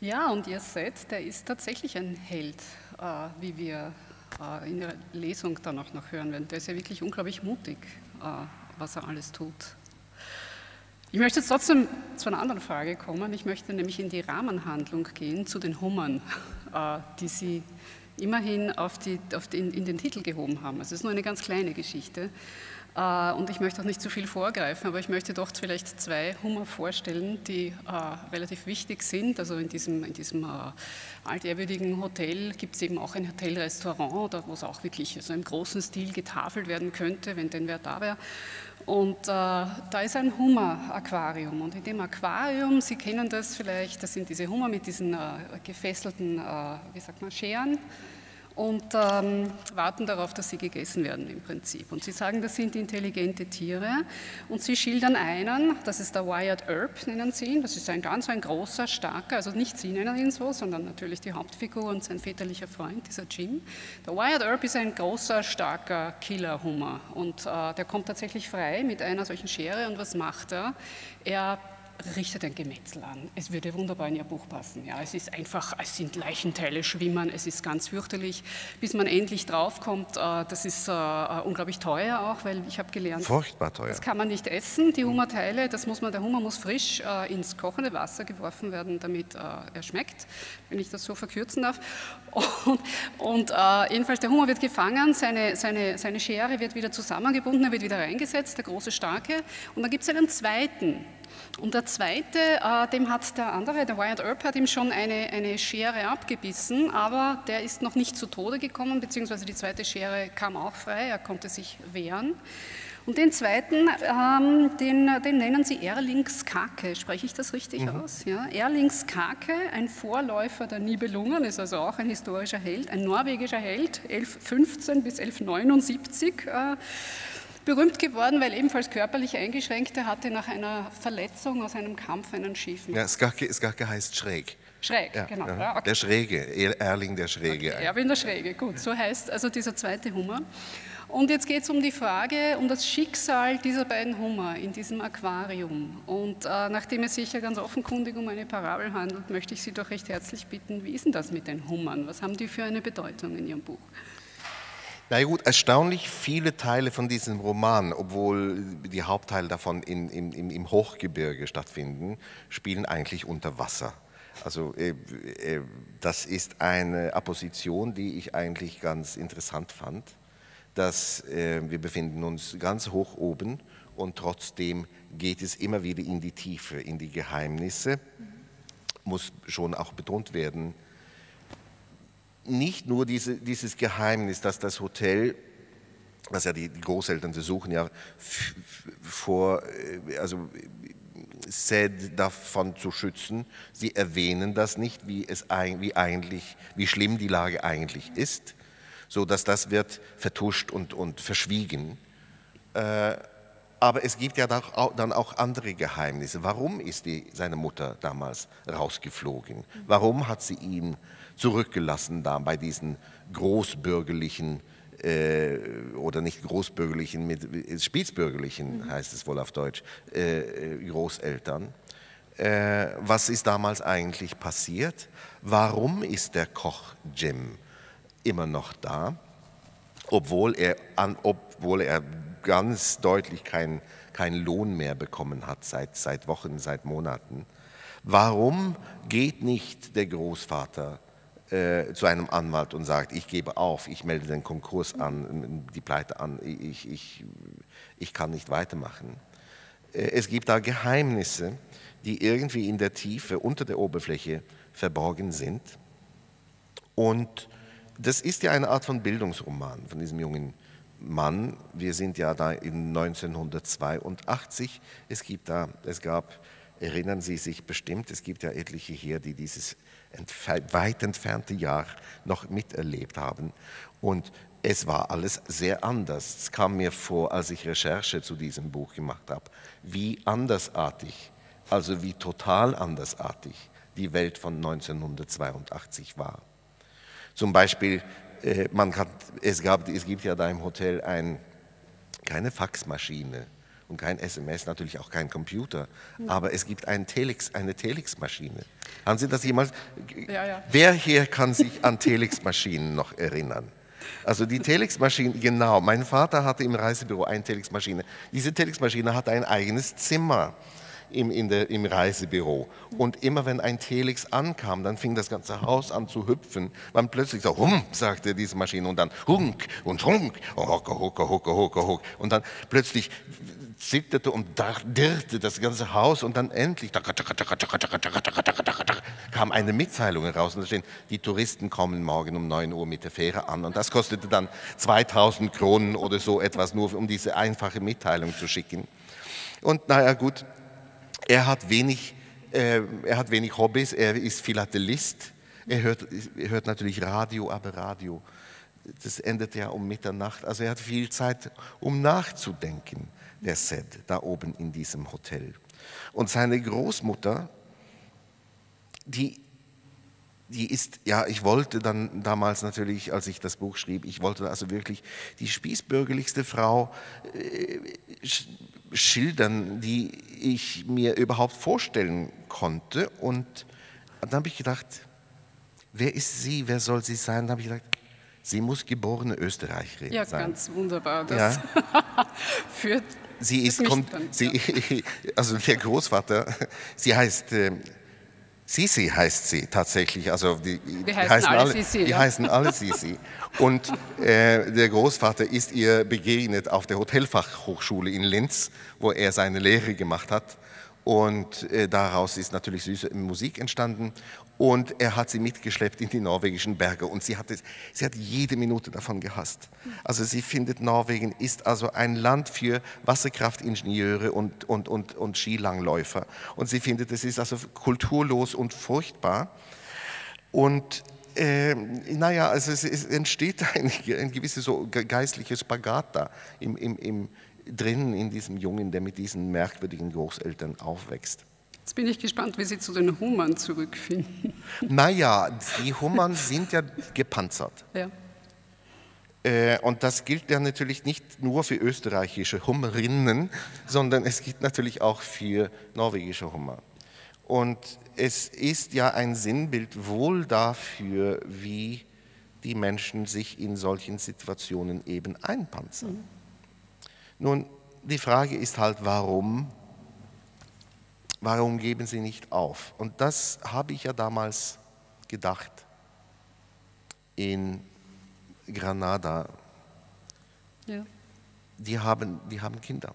Ja, und ihr seht, der ist tatsächlich ein Held, äh, wie wir äh, in der Lesung dann auch noch hören werden. Der ist ja wirklich unglaublich mutig, äh, was er alles tut. Ich möchte jetzt trotzdem zu einer anderen Frage kommen. Ich möchte nämlich in die Rahmenhandlung gehen zu den Hummern, äh, die Sie immerhin auf die, auf den, in den Titel gehoben haben. Also es ist nur eine ganz kleine Geschichte. Äh, und ich möchte auch nicht zu viel vorgreifen, aber ich möchte doch vielleicht zwei Hummer vorstellen, die äh, relativ wichtig sind. Also in diesem, in diesem äh, altehrwürdigen Hotel gibt es eben auch ein Hotelrestaurant, wo es auch wirklich so im großen Stil getafelt werden könnte, wenn denn wer da wäre. Und äh, da ist ein Hummer-Aquarium. Und in dem Aquarium, Sie kennen das vielleicht, das sind diese Hummer mit diesen äh, gefesselten, äh, wie sagt man, Scheren und ähm, warten darauf, dass sie gegessen werden im Prinzip. Und sie sagen, das sind intelligente Tiere und sie schildern einen, das ist der Wyatt Earp, nennen sie ihn, das ist ein ganz ein großer, starker, also nicht sie nennen ihn so, sondern natürlich die Hauptfigur und sein väterlicher Freund, dieser Jim. Der Wyatt Earp ist ein großer, starker Killerhummer und äh, der kommt tatsächlich frei mit einer solchen Schere und was macht er? Er richtet ein Gemetzel an. Es würde wunderbar in Ihr Buch passen. Ja, es ist einfach, es sind Leichenteile schwimmern, es ist ganz fürchterlich, bis man endlich draufkommt. Äh, das ist äh, äh, unglaublich teuer auch, weil ich habe gelernt, furchtbar teuer. Das kann man nicht essen, die Hummerteile. Das muss man, der Hummer muss frisch ins kochende Wasser geworfen werden, damit er schmeckt, wenn ich das so verkürzen darf. Und, und jedenfalls der Hummer wird gefangen, seine, seine, seine Schere wird wieder zusammengebunden, er wird wieder reingesetzt, der große Starke. Und dann gibt es einen zweiten und der zweite, äh, dem hat der andere, der Wyatt Earp, hat ihm schon eine, eine Schere abgebissen, aber der ist noch nicht zu Tode gekommen, beziehungsweise die zweite Schere kam auch frei, er konnte sich wehren. Und den zweiten, ähm, den, den, nennen sie Erlingskake. Spreche ich das richtig mhm. aus? Ja? Erlingskake, ein Vorläufer der Nibelungen, ist also auch ein historischer Held, ein norwegischer Held, 1115 bis 1179. Äh, berühmt geworden, weil ebenfalls körperlich eingeschränkt, er hatte nach einer Verletzung aus einem Kampf einen schiefen. Ja, Skake, Skake heißt schräg. Schräg, ja, genau. Ja, okay. Der Schräge, Erling der Schräge. Okay, Erwin der Schräge, gut, so heißt also dieser zweite Hummer. Und jetzt geht es um die Frage, um das Schicksal dieser beiden Hummer in diesem Aquarium. Und äh, nachdem es sich ja ganz offenkundig um eine Parabel handelt, möchte ich Sie doch recht herzlich bitten, wie ist denn das mit den Hummern? Was haben die für eine Bedeutung in Ihrem Buch? Na gut, erstaunlich viele Teile von diesem Roman, obwohl die Hauptteile davon in, in, im Hochgebirge stattfinden, spielen eigentlich unter Wasser. Also äh, äh, das ist eine Apposition, die ich eigentlich ganz interessant fand, dass äh, wir befinden uns ganz hoch oben und trotzdem geht es immer wieder in die Tiefe, in die Geheimnisse, muss schon auch betont werden, nicht nur diese, dieses Geheimnis, dass das Hotel, was ja die, die Großeltern versuchen ja vor, äh, also Sed davon zu schützen. Sie erwähnen das nicht, wie, es, wie, eigentlich, wie schlimm die Lage eigentlich ist, so dass das wird vertuscht und, und verschwiegen. Äh, aber es gibt ja dann auch andere Geheimnisse. Warum ist die, seine Mutter damals rausgeflogen? Warum hat sie ihn zurückgelassen da bei diesen großbürgerlichen äh, oder nicht großbürgerlichen, mit, spitzbürgerlichen mhm. heißt es wohl auf Deutsch, äh, Großeltern. Äh, was ist damals eigentlich passiert? Warum ist der Koch Jim immer noch da, obwohl er, an, obwohl er ganz deutlich keinen kein Lohn mehr bekommen hat seit, seit Wochen, seit Monaten? Warum geht nicht der Großvater äh, zu einem Anwalt und sagt, ich gebe auf, ich melde den Konkurs an, die Pleite an, ich, ich, ich kann nicht weitermachen. Äh, es gibt da Geheimnisse, die irgendwie in der Tiefe, unter der Oberfläche verborgen sind. Und das ist ja eine Art von Bildungsroman von diesem jungen Mann. Wir sind ja da in 1982. Es, gibt da, es gab, erinnern Sie sich bestimmt, es gibt ja etliche hier, die dieses weit entfernte Jahr noch miterlebt haben. Und es war alles sehr anders. Es kam mir vor, als ich Recherche zu diesem Buch gemacht habe, wie andersartig, also wie total andersartig die Welt von 1982 war. Zum Beispiel man hat, es, gab, es gibt ja da im Hotel ein, keine Faxmaschine und kein SMS, natürlich auch kein Computer, aber es gibt ein Telex, eine Telexmaschine. Haben Sie das jemals? Ja, ja. Wer hier kann sich an Telexmaschinen noch erinnern? Also die Telexmaschine, genau, mein Vater hatte im Reisebüro eine Telexmaschine. Diese Telexmaschine hatte ein eigenes Zimmer im, in der, im Reisebüro. Und immer wenn ein Telex ankam, dann fing das ganze Haus an zu hüpfen. Man plötzlich so, hum, sagte diese Maschine und dann hunk und hunk, hocke, hocke, hocke, hocke, hocke. Und dann plötzlich zitterte und dirrte das ganze Haus und dann endlich kam eine Mitteilung heraus und da steht, die Touristen kommen morgen um 9 Uhr mit der Fähre an und das kostete dann 2000 Kronen oder so etwas nur, um diese einfache Mitteilung zu schicken. Und naja gut, er hat wenig, äh, er hat wenig Hobbys, er ist Philatelist, er hört, er hört natürlich Radio, aber Radio, das endet ja um Mitternacht, also er hat viel Zeit, um nachzudenken, der Sed, da oben in diesem Hotel. Und seine Großmutter, die, die ist, ja, ich wollte dann damals natürlich, als ich das Buch schrieb, ich wollte also wirklich die spießbürgerlichste Frau äh, schildern, die ich mir überhaupt vorstellen konnte. Und dann habe ich gedacht, wer ist sie, wer soll sie sein? Dann habe ich gedacht, sie muss geborene Österreicherin Ja, sein. ganz wunderbar. Das führt Sie ist, kommt, dann, sie, also der Großvater, sie heißt, äh, Sisi heißt sie tatsächlich, also die, die heißen alle Sisi, die ja. heißen alle Sisi. Und äh, der Großvater ist ihr begegnet auf der Hotelfachhochschule in Linz, wo er seine Lehre gemacht hat. Und äh, daraus ist natürlich süße Musik entstanden. Und er hat sie mitgeschleppt in die norwegischen Berge. Und sie hat, es, sie hat jede Minute davon gehasst. Also sie findet, Norwegen ist also ein Land für Wasserkraftingenieure und, und, und, und Skilangläufer. Und sie findet, es ist also kulturlos und furchtbar. Und äh, naja, also es, es entsteht ein, ein gewisses so ge- geistliches Spagat da im, im, im, drin in diesem Jungen, der mit diesen merkwürdigen Großeltern aufwächst. Jetzt bin ich gespannt, wie Sie zu den Hummern zurückfinden. Naja, die Hummern sind ja gepanzert. Ja. Äh, und das gilt ja natürlich nicht nur für österreichische Hummerinnen, sondern es gilt natürlich auch für norwegische Hummer. Und es ist ja ein Sinnbild wohl dafür, wie die Menschen sich in solchen Situationen eben einpanzern. Nun, die Frage ist halt, warum? Warum geben sie nicht auf? Und das habe ich ja damals gedacht in Granada. Ja. Die haben, die haben Kinder.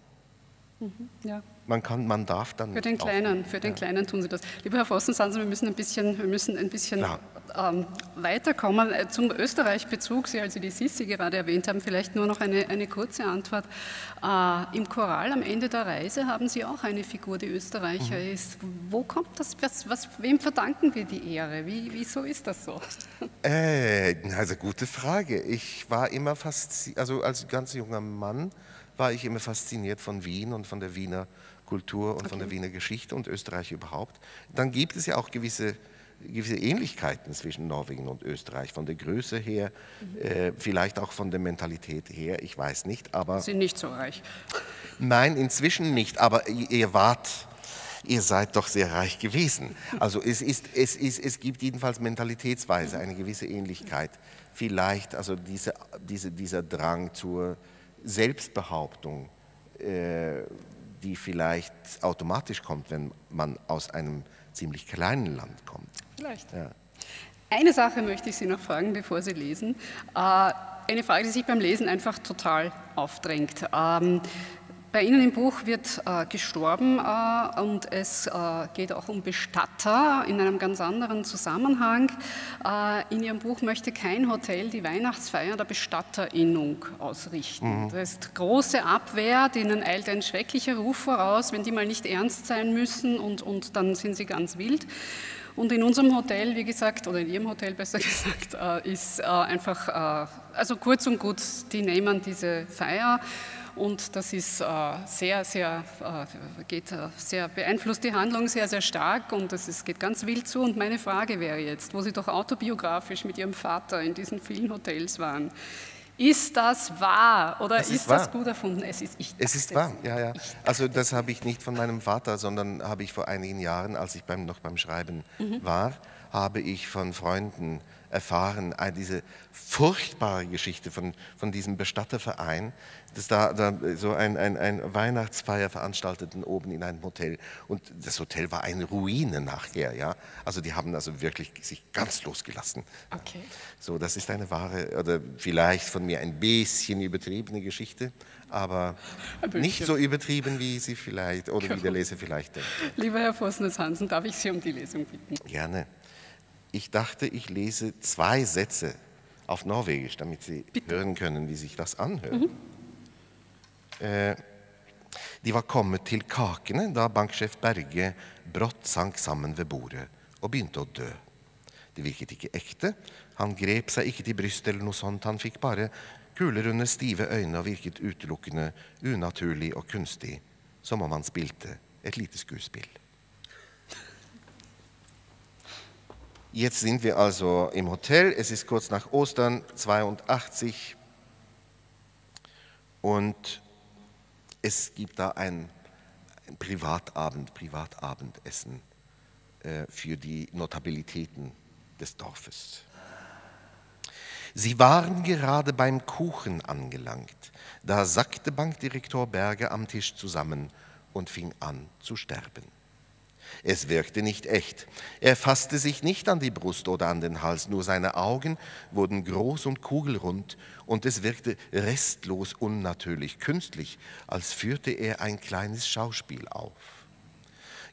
ja. Man, kann, man darf dann Für den Kleinen, aufgeben. für den Kleinen tun Sie das. Lieber Herr Vossen, sagen Sie, wir müssen ein bisschen, wir müssen ein bisschen Klar. Ähm, weiterkommen. Äh, Zum Österreich-Bezug, Sie, als Sie die Sissi gerade erwähnt haben, vielleicht nur noch eine, eine kurze Antwort. Äh, Im Choral am Ende der Reise haben Sie auch eine Figur, die Österreicher Mhm. ist. Wo kommt das, was, was, wem verdanken wir die Ehre? Wie, wieso ist das so? Äh, also gute Frage. Ich war immer fasziniert, also als ganz junger Mann war ich immer fasziniert von Wien und von der Wiener Kultur und von der Wiener Geschichte und Österreich überhaupt. Dann gibt es ja auch gewisse, gewisse Ähnlichkeiten zwischen Norwegen und Österreich, von der Größe her, äh, vielleicht auch von der Mentalität her, ich weiß nicht, aber Sie sind nicht so reich. Nein, inzwischen nicht, aber ihr ihr wart, ihr seid doch sehr reich gewesen. Also es, ist, es, ist, es gibt jedenfalls mentalitätsweise eine gewisse Ähnlichkeit. Vielleicht also diese, diese, dieser Drang zur Selbstbehauptung, äh, die vielleicht automatisch kommt, wenn man aus einem ziemlich kleinen Land kommt. Vielleicht. Ja. Eine Sache möchte ich Sie noch fragen, bevor Sie lesen. Äh, Eine Frage, die sich beim Lesen einfach total aufdrängt. Ähm, Bei Ihnen im Buch wird äh, gestorben äh, und es äh, geht auch um Bestatter in einem ganz anderen Zusammenhang. In Ihrem Buch möchte kein Hotel die Weihnachtsfeier der Bestatterinnung ausrichten. Das ist große Abwehr, denen eilt ein schrecklicher Ruf voraus, wenn die mal nicht ernst sein müssen und, und dann sind sie ganz wild. Und in unserem Hotel, wie gesagt, oder in Ihrem Hotel besser gesagt, äh, ist äh, einfach, äh, also kurz und gut, die nehmen diese Feier und das ist sehr, sehr, geht sehr, beeinflusst die Handlung sehr, sehr stark und es ist, geht ganz wild zu. Und meine Frage wäre jetzt, wo Sie doch autobiografisch mit Ihrem Vater in diesen vielen Hotels waren, ist das wahr oder ist, ist das gut erfunden? Es ist, es ist wahr, ja, ja. Also das habe ich nicht von meinem Vater, sondern habe ich vor einigen Jahren, als ich beim, noch beim Schreiben mhm. war, habe ich von Freunden erfahren, diese furchtbare Geschichte von, von diesem Bestatterverein, dass da, da so ein, ein, ein Weihnachtsfeier veranstalteten oben in einem Hotel und das Hotel war eine Ruine nachher, ja. Also die haben also wirklich sich ganz losgelassen. Okay. So, das ist eine wahre oder vielleicht von mir ein bisschen übertriebene Geschichte, aber nicht so übertrieben, wie Sie vielleicht oder wie der Leser vielleicht denkt. Lieber Herr Vosnes-Hansen, darf ich Sie um die Lesung bitten? Gerne ich dachte, ich lese zwei Sätze auf Norwegisch, damit Sie Bitte. hören können, wie sich das anhört. Mhm. Eh, de var kommet til kakene da banksjef Berge brått sank sammen ved bordet og begynte å dø. Det virket ikke ekte. Han grep seg ikke til brystet eller noe sånt. Han fikk bare kuler under stive øyne og virket utelukkende unaturlig og kunstig, som om han spilte et lite skuespill. Jetzt sind wir also im Hotel. Es ist kurz nach Ostern 82 und es gibt da ein, ein Privatabend, Privatabendessen äh, für die Notabilitäten des Dorfes. Sie waren gerade beim Kuchen angelangt. Da sackte Bankdirektor Berger am Tisch zusammen und fing an zu sterben. Es wirkte nicht echt. Er fasste sich nicht an die Brust oder an den Hals, nur seine Augen wurden groß und kugelrund und es wirkte restlos unnatürlich, künstlich, als führte er ein kleines Schauspiel auf.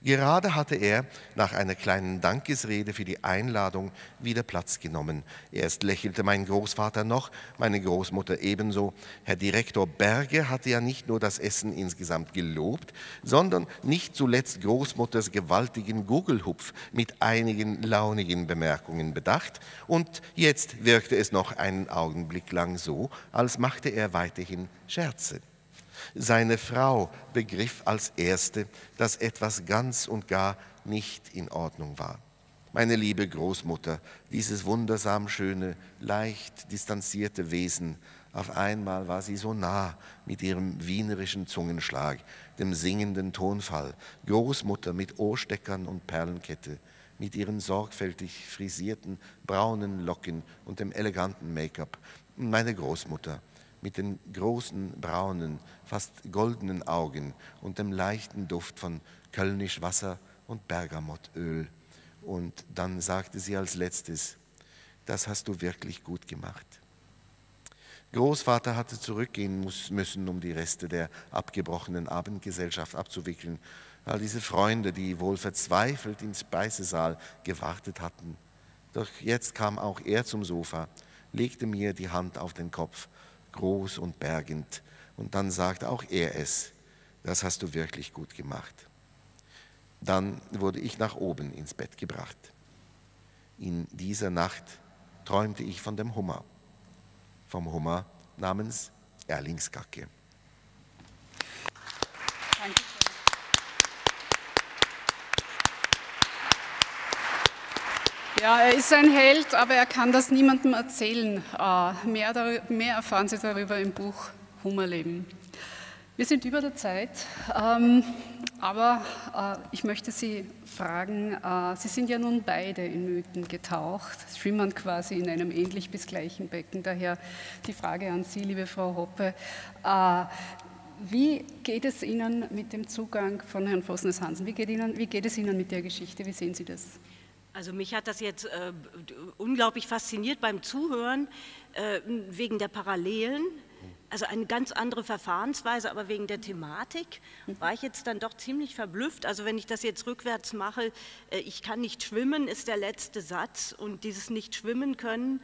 Gerade hatte er nach einer kleinen Dankesrede für die Einladung wieder Platz genommen. Erst lächelte mein Großvater noch, meine Großmutter ebenso. Herr Direktor Berge hatte ja nicht nur das Essen insgesamt gelobt, sondern nicht zuletzt Großmutters gewaltigen Gugelhupf mit einigen launigen Bemerkungen bedacht. Und jetzt wirkte es noch einen Augenblick lang so, als machte er weiterhin Scherze. Seine Frau begriff als erste, dass etwas ganz und gar nicht in Ordnung war. Meine liebe Großmutter, dieses wundersam schöne, leicht distanzierte Wesen, auf einmal war sie so nah mit ihrem wienerischen Zungenschlag, dem singenden Tonfall, Großmutter mit Ohrsteckern und Perlenkette, mit ihren sorgfältig frisierten braunen Locken und dem eleganten Make-up, meine Großmutter, mit den großen braunen, fast goldenen Augen und dem leichten Duft von Kölnisch Wasser und Bergamottöl. Und dann sagte sie als letztes, das hast du wirklich gut gemacht. Großvater hatte zurückgehen müssen, um die Reste der abgebrochenen Abendgesellschaft abzuwickeln. All diese Freunde, die wohl verzweifelt im Speisesaal gewartet hatten. Doch jetzt kam auch er zum Sofa, legte mir die Hand auf den Kopf groß und bergend. Und dann sagt auch er es, das hast du wirklich gut gemacht. Dann wurde ich nach oben ins Bett gebracht. In dieser Nacht träumte ich von dem Hummer, vom Hummer namens Erlingsgacke. Danke. Ja, er ist ein Held, aber er kann das niemandem erzählen. Äh, mehr, mehr erfahren Sie darüber im Buch Hummerleben. Wir sind über der Zeit, ähm, aber äh, ich möchte Sie fragen, äh, Sie sind ja nun beide in Mythen getaucht, schwimmen quasi in einem ähnlich bis gleichen Becken. Daher die Frage an Sie, liebe Frau Hoppe. Wie geht es Ihnen mit dem Zugang von Herrn Vosnes-Hansen? Wie, wie geht es Ihnen mit der Geschichte? Wie sehen Sie das? Also mich hat das jetzt äh, unglaublich fasziniert beim Zuhören, äh, wegen der Parallelen. Also eine ganz andere Verfahrensweise, aber wegen der Thematik war ich jetzt dann doch ziemlich verblüfft. Also wenn ich das jetzt rückwärts mache, äh, ich kann nicht schwimmen, ist der letzte Satz und dieses nicht schwimmen können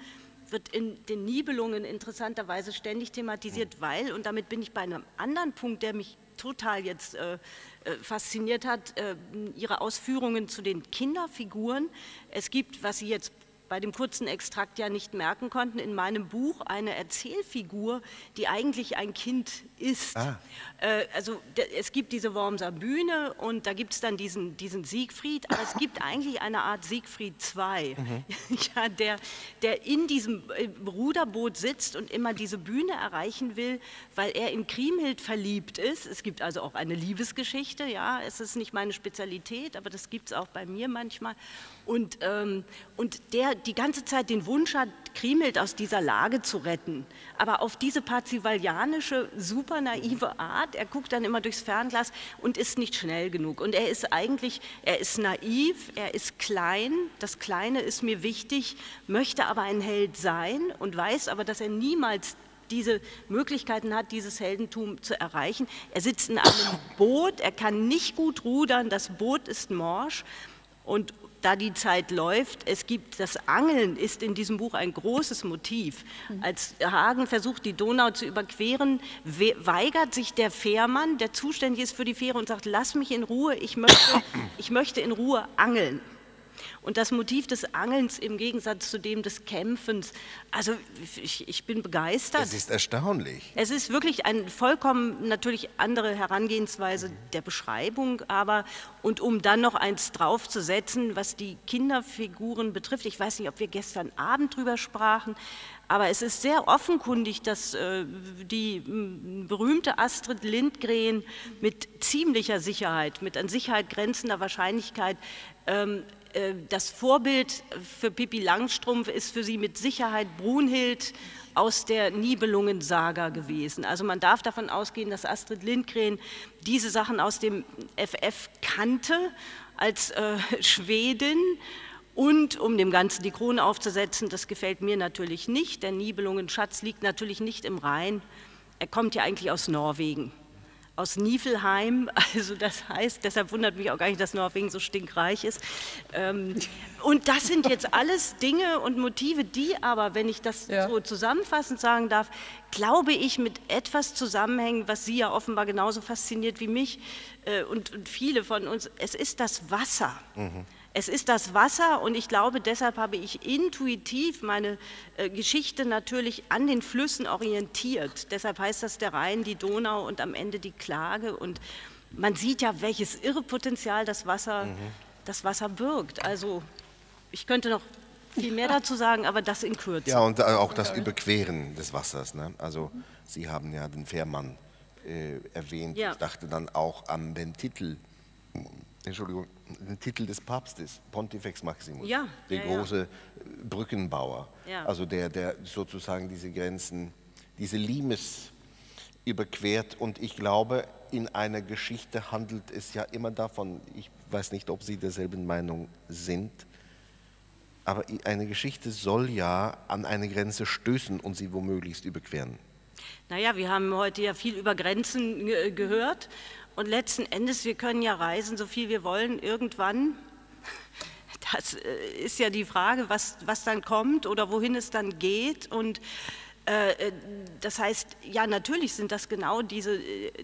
wird in den Nibelungen interessanterweise ständig thematisiert, weil, und damit bin ich bei einem anderen Punkt, der mich total jetzt äh, äh, fasziniert hat, äh, Ihre Ausführungen zu den Kinderfiguren. Es gibt, was Sie jetzt bei dem kurzen Extrakt ja nicht merken konnten, in meinem Buch eine Erzählfigur, die eigentlich ein Kind ist. Ah. Äh, also es gibt diese Wormser Bühne und da gibt es dann diesen, diesen Siegfried, aber es gibt eigentlich eine Art Siegfried II, mhm. ja, der, der in diesem äh, Ruderboot sitzt und immer diese Bühne erreichen will, weil er in Kriemhild verliebt ist. Es gibt also auch eine Liebesgeschichte, ja, es ist nicht meine Spezialität, aber das gibt es auch bei mir manchmal. Und, ähm, und der die ganze Zeit den Wunsch hat, Kriemhild aus dieser Lage zu retten. Aber auf diese parzivalianische, super naive Art, er guckt dann immer durchs Fernglas und ist nicht schnell genug. Und er ist eigentlich, er ist naiv, er ist klein, das Kleine ist mir wichtig, möchte aber ein Held sein und weiß aber, dass er niemals diese Möglichkeiten hat, dieses Heldentum zu erreichen. Er sitzt in einem Boot, er kann nicht gut rudern, das Boot ist morsch und da die Zeit läuft, es gibt, das Angeln ist in diesem Buch ein großes Motiv. Als Hagen versucht, die Donau zu überqueren, weigert sich der Fährmann, der zuständig ist für die Fähre und sagt, lass mich in Ruhe, ich möchte, ich möchte in Ruhe angeln. Und das Motiv des Angelns im Gegensatz zu dem des Kämpfens, also ich, ich bin begeistert. Es ist erstaunlich. Es ist wirklich eine vollkommen natürlich andere Herangehensweise der Beschreibung, aber und um dann noch eins draufzusetzen, was die Kinderfiguren betrifft, ich weiß nicht, ob wir gestern Abend drüber sprachen, aber es ist sehr offenkundig, dass äh, die berühmte Astrid Lindgren mit ziemlicher Sicherheit, mit an Sicherheit grenzender Wahrscheinlichkeit ähm, äh, das Vorbild für Pippi Langstrumpf ist für sie mit Sicherheit Brunhild aus der Nibelungen-Saga gewesen. Also man darf davon ausgehen, dass Astrid Lindgren diese Sachen aus dem FF kannte als äh, Schwedin. Und um dem Ganzen die Krone aufzusetzen, das gefällt mir natürlich nicht. Der Nibelungen-Schatz liegt natürlich nicht im Rhein. Er kommt ja eigentlich aus Norwegen aus Niefelheim. Also das heißt, deshalb wundert mich auch gar nicht, dass Norwegen so stinkreich ist. Ähm, und das sind jetzt alles Dinge und Motive, die aber, wenn ich das ja. so zusammenfassend sagen darf, glaube ich, mit etwas zusammenhängen, was Sie ja offenbar genauso fasziniert wie mich äh, und, viele von uns. Es ist das Wasser. Mhm. Es ist das Wasser und ich glaube, deshalb habe ich intuitiv meine äh, Geschichte natürlich an den Flüssen orientiert. Deshalb heißt das der Rhein, die Donau und am Ende die Klage. Und man sieht ja, welches irre Potenzial das Wasser, mhm. das Wasser birgt. Also ich könnte noch viel mehr dazu sagen, aber das in Kürze. Ja, und auch das Überqueren des Wassers. Ne? Also Sie haben ja den Fährmann äh, erwähnt. Ja. Ich dachte dann auch an den Titel Entschuldigung, den Titel des Papstes, Pontifex Maximus, ja, der ja, große ja. Brückenbauer, also der, der sozusagen diese Grenzen, diese Limes überquert. Und ich glaube, in einer Geschichte handelt es ja immer davon, ich weiß nicht, ob Sie derselben Meinung sind, aber eine Geschichte soll ja an eine Grenze stößen und sie womöglichst überqueren. Naja, wir haben heute ja viel über Grenzen gehört und letzten Endes, wir können ja reisen, so viel wir wollen, irgendwann. Das äh, ist ja die Frage, was, was dann kommt oder wohin es dann geht. Und äh, äh, das heißt, ja, natürlich sind das genau diese,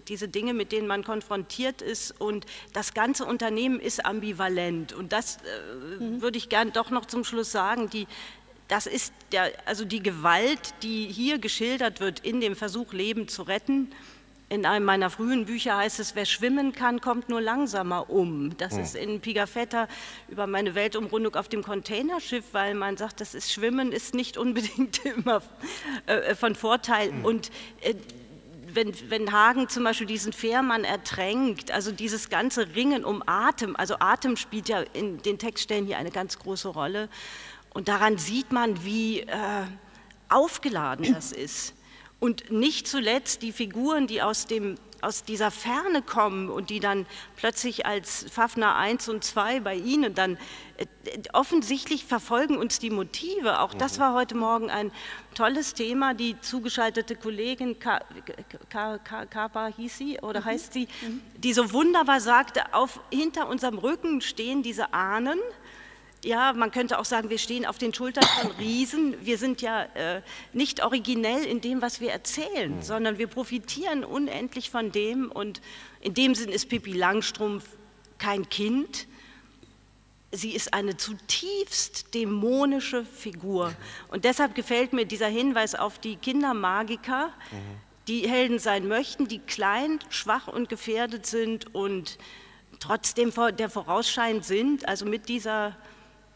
diese Dinge, mit denen man konfrontiert ist. Und das ganze Unternehmen ist ambivalent. Und das mhm. würde ich gern doch noch zum Schluss sagen. Die, das ist der, also die Gewalt, die hier geschildert wird in dem Versuch, Leben zu retten in einem meiner frühen Bücher heißt es, wer schwimmen kann, kommt nur langsamer um. Das hm. ist in Pigafetta über meine Weltumrundung auf dem Containerschiff, weil man sagt, das ist Schwimmen ist nicht unbedingt immer äh, von Vorteil. Hm. Und äh, wenn, wenn, Hagen zum Beispiel diesen Fährmann ertränkt, also dieses ganze Ringen um Atem, also Atem spielt ja in den Textstellen hier eine ganz große Rolle. Und daran sieht man, wie äh, aufgeladen das ist. Und nicht zuletzt die Figuren, die aus, dem, aus dieser Ferne kommen und die dann plötzlich als Fafner 1 und 2 bei Ihnen dann äh, offensichtlich verfolgen uns die Motive. Auch das mhm. war heute Morgen ein tolles Thema. Die zugeschaltete Kollegin Kapa hieß sie oder mhm. heißt sie, mhm. die so wunderbar sagte, auf, hinter unserem Rücken stehen diese Ahnen ja, man könnte auch sagen, wir stehen auf den Schultern von Riesen. Wir sind ja äh, nicht originell in dem, was wir erzählen, mhm. sondern wir profitieren unendlich von dem. Und in dem Sinn ist Pippi Langstrumpf kein Kind. sie ist eine zutiefst dämonische Figur. Und deshalb gefällt mir dieser Hinweis auf die Kindermagiker, die Helden sein möchten, die klein, schwach und gefährdet sind und trotzdem der vorausscheinend sind, also mit dieser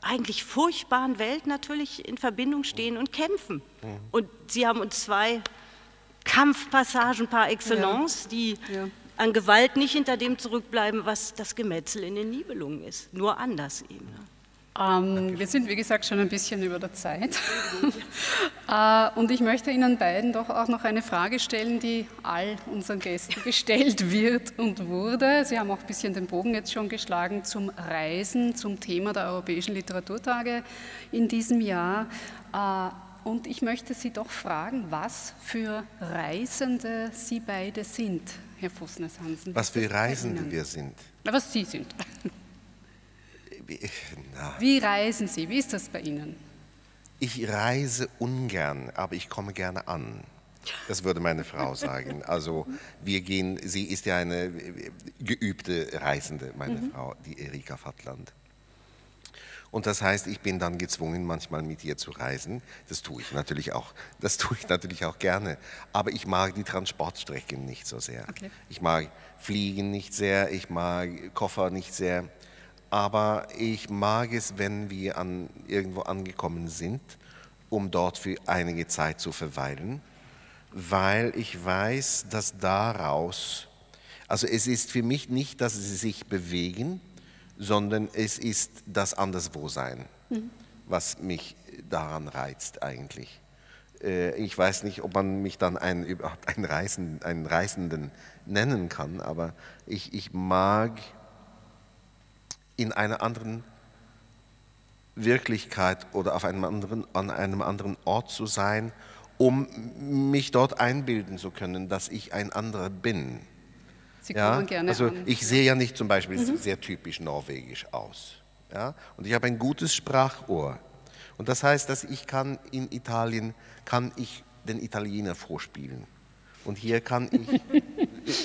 eigentlich furchtbaren Welt natürlich in Verbindung stehen und kämpfen. Und sie haben uns zwei Kampfpassagen par excellence, ja. die ja. an Gewalt nicht hinter dem zurückbleiben, was das Gemetzel in den Nibelungen ist, nur anders eben. Ne? Ähm, wir sind, wie gesagt, schon ein bisschen über der Zeit. äh, und ich möchte Ihnen beiden doch auch noch eine Frage stellen, die all unseren Gästen gestellt wird und wurde. Sie haben auch ein bisschen den Bogen jetzt schon geschlagen zum Reisen, zum Thema der Europäischen Literaturtage in diesem Jahr. Äh, und ich möchte Sie doch fragen, was für Reisende Sie beide sind, Herr Fussnes-Hansen. Was für Reisende wir sind. Was Sie sind. Wie reisen Sie? Wie ist das bei Ihnen? Ich reise ungern, aber ich komme gerne an. Das würde meine Frau sagen. Also wir gehen, sie ist ja eine geübte Reisende, meine mhm. Frau, die Erika Fattland. Und das heißt, ich bin dann gezwungen, manchmal mit ihr zu reisen. Das tue ich natürlich auch. Das tue ich natürlich auch gerne. Aber ich mag die Transportstrecken nicht so sehr. Okay. Ich mag Fliegen nicht sehr. Ich mag Koffer nicht sehr aber ich mag es, wenn wir an, irgendwo angekommen sind, um dort für einige Zeit zu verweilen, weil ich weiß, dass daraus, also es ist für mich nicht, dass sie sich bewegen, sondern es ist das Anderswosein, mhm. was mich daran reizt eigentlich. Äh, ich weiß nicht, ob man mich dann einen, überhaupt einen, Reisenden, einen Reisenden nennen kann, aber ich, ich mag in einer anderen Wirklichkeit oder auf einem anderen, an einem anderen Ort zu sein, um mich dort einbilden zu können, dass ich ein anderer bin. Sie kommen ja? gerne Also ich sehe ja nicht zum Beispiel mhm. sehr typisch norwegisch aus. Ja? Und ich habe ein gutes Sprachohr. Und das heißt, dass ich kann in Italien, kann ich den Italiener vorspielen. Und hier kann ich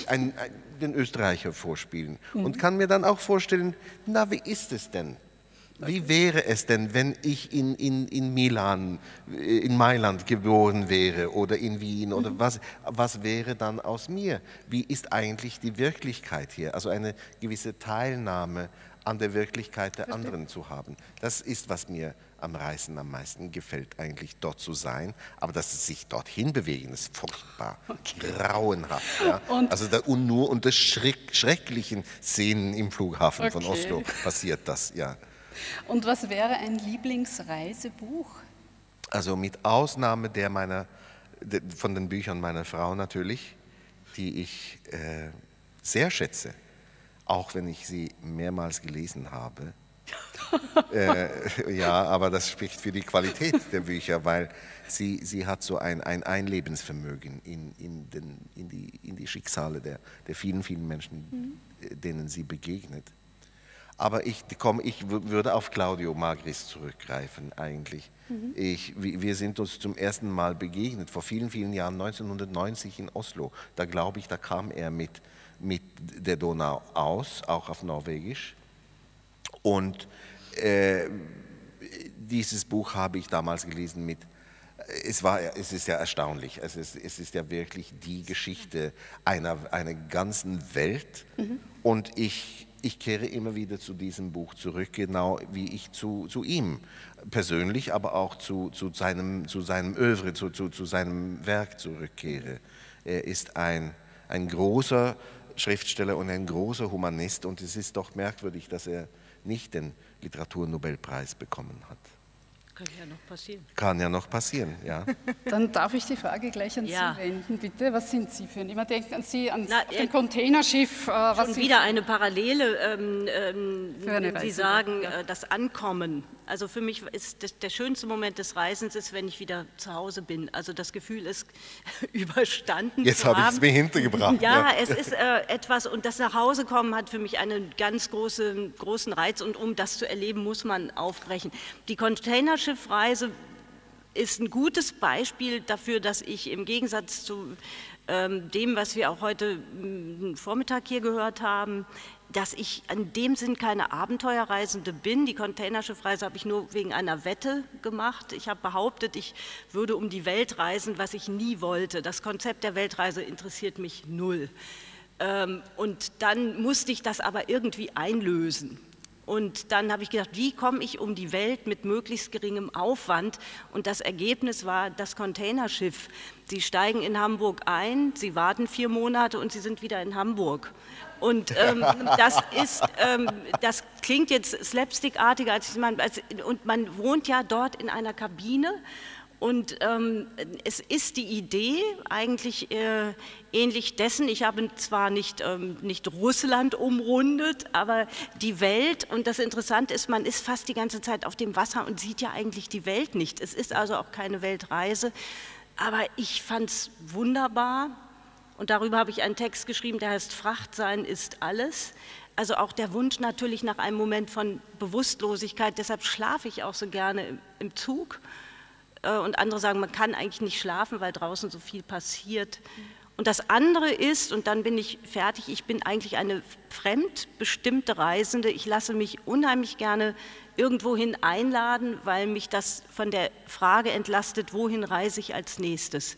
ein, ein, den Österreicher vorspielen mhm. und kann mir dann auch vorstellen, na, wie ist es denn? Wie wäre es denn, wenn ich in, in, in Milan, äh, in Mailand geboren wäre oder in Wien oder mhm. was, was wäre dann aus mir? Wie ist eigentlich die Wirklichkeit hier? Also eine gewisse Teilnahme an der Wirklichkeit der anderen zu haben. Das ist, was mir am Reisen am meisten gefällt, eigentlich dort zu sein. Aber dass sie sich dorthin bewegen, ist furchtbar, okay. grauenhaft. Ja? also da, und nur unter schreck, schrecklichen Szenen im Flughafen okay. von Oslo passiert das, ja. Und was wäre ein Lieblingsreisebuch? Also mit Ausnahme der meiner, von den Büchern meiner Frau natürlich, die ich äh, sehr schätze, auch wenn ich sie mehrmals gelesen habe äh, ja, aber das spricht für die Qualität der Bücher, weil sie, sie hat so ein, ein Einlebensvermögen in, in, den, in, die, in die Schicksale der, der vielen, vielen Menschen, mhm. denen sie begegnet. Aber ich, komm, ich würde auf Claudio Magris zurückgreifen eigentlich. Mhm. Ich, wir sind uns zum ersten Mal begegnet, vor vielen, vielen Jahren, 1990 in Oslo. Da glaube ich, da kam er mit, mit der Donau aus, auch auf Norwegisch. Und äh, dieses Buch habe ich damals gelesen mit, es, war, es ist ja erstaunlich, es ist, es ist ja wirklich die Geschichte einer, einer ganzen Welt. Mhm. Und ich, ich kehre immer wieder zu diesem Buch zurück, genau wie ich zu, zu ihm persönlich, aber auch zu, zu, seinem, zu seinem Övre, zu, zu, zu seinem Werk zurückkehre. Er ist ein, ein großer Schriftsteller und ein großer Humanist und es ist doch merkwürdig, dass er nicht den Literaturnobelpreis bekommen hat. Kann ja noch passieren. Kann ja noch passieren, ja. Dann darf ich die Frage gleich an ja. Sie wenden, bitte. Was sind Sie für ein? Immer denkt an Sie, an Na, ein Containerschiff. Äh, was schon wieder eine Parallele. Ähm, ähm, wenn Sie sagen, ja. äh, das Ankommen. Also für mich ist das, der schönste Moment des Reisens ist, wenn ich wieder zu Hause bin. Also das Gefühl ist überstanden. Jetzt habe ich es mir hintergebracht. Ja, ja. es ist äh, etwas und das Nachhausekommen hat für mich einen ganz große, großen Reiz und um das zu erleben, muss man aufbrechen. Die Containerschiffreise ist ein gutes Beispiel dafür, dass ich im Gegensatz zu ähm, dem, was wir auch heute mm, Vormittag hier gehört haben, dass ich in dem Sinn keine Abenteuerreisende bin. Die Containerschiffreise habe ich nur wegen einer Wette gemacht. Ich habe behauptet, ich würde um die Welt reisen, was ich nie wollte. Das Konzept der Weltreise interessiert mich null. Ähm, und dann musste ich das aber irgendwie einlösen. Und dann habe ich gedacht, wie komme ich um die Welt mit möglichst geringem Aufwand? Und das Ergebnis war das Containerschiff. Sie steigen in Hamburg ein, Sie warten vier Monate und Sie sind wieder in Hamburg. Und ähm, das ist, ähm, das klingt jetzt slapstickartiger, als man, als, und man wohnt ja dort in einer Kabine und ähm, es ist die Idee eigentlich äh, ähnlich dessen, ich habe zwar nicht, ähm, nicht Russland umrundet, aber die Welt und das Interessante ist, man ist fast die ganze Zeit auf dem Wasser und sieht ja eigentlich die Welt nicht. Es ist also auch keine Weltreise, aber ich fand es wunderbar. Und darüber habe ich einen Text geschrieben, der heißt Fracht sein ist alles. Also auch der Wunsch natürlich nach einem Moment von Bewusstlosigkeit, deshalb schlafe ich auch so gerne im Zug und andere sagen, man kann eigentlich nicht schlafen, weil draußen so viel passiert. Und das andere ist, und dann bin ich fertig, ich bin eigentlich eine fremdbestimmte Reisende. Ich lasse mich unheimlich gerne irgendwohin einladen, weil mich das von der Frage entlastet, wohin reise ich als nächstes.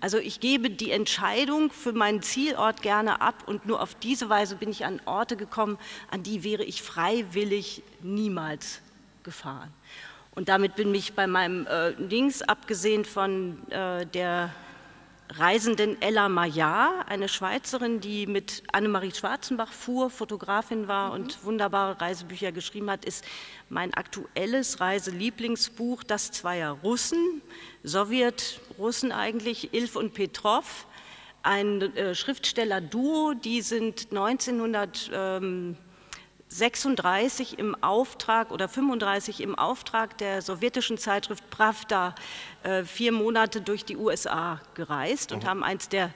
Also ich gebe die Entscheidung für meinen Zielort gerne ab und nur auf diese Weise bin ich an Orte gekommen, an die wäre ich freiwillig niemals gefahren. Und damit bin ich bei meinem äh, Links, abgesehen von äh, der Reisenden Ella Maillard, eine Schweizerin, die mit Annemarie Schwarzenbach fuhr, Fotografin war mhm. und wunderbare Reisebücher geschrieben hat, ist mein aktuelles Reiselieblingsbuch Das zweier Russen, Sowjetrussen eigentlich, Ilf und Petrov, ein äh, Schriftsteller-Duo, die sind 1900 ähm, 36 im Auftrag oder 35 im Auftrag der sowjetischen Zeitschrift Pravda äh, vier Monate durch die USA gereist und mhm. haben eins der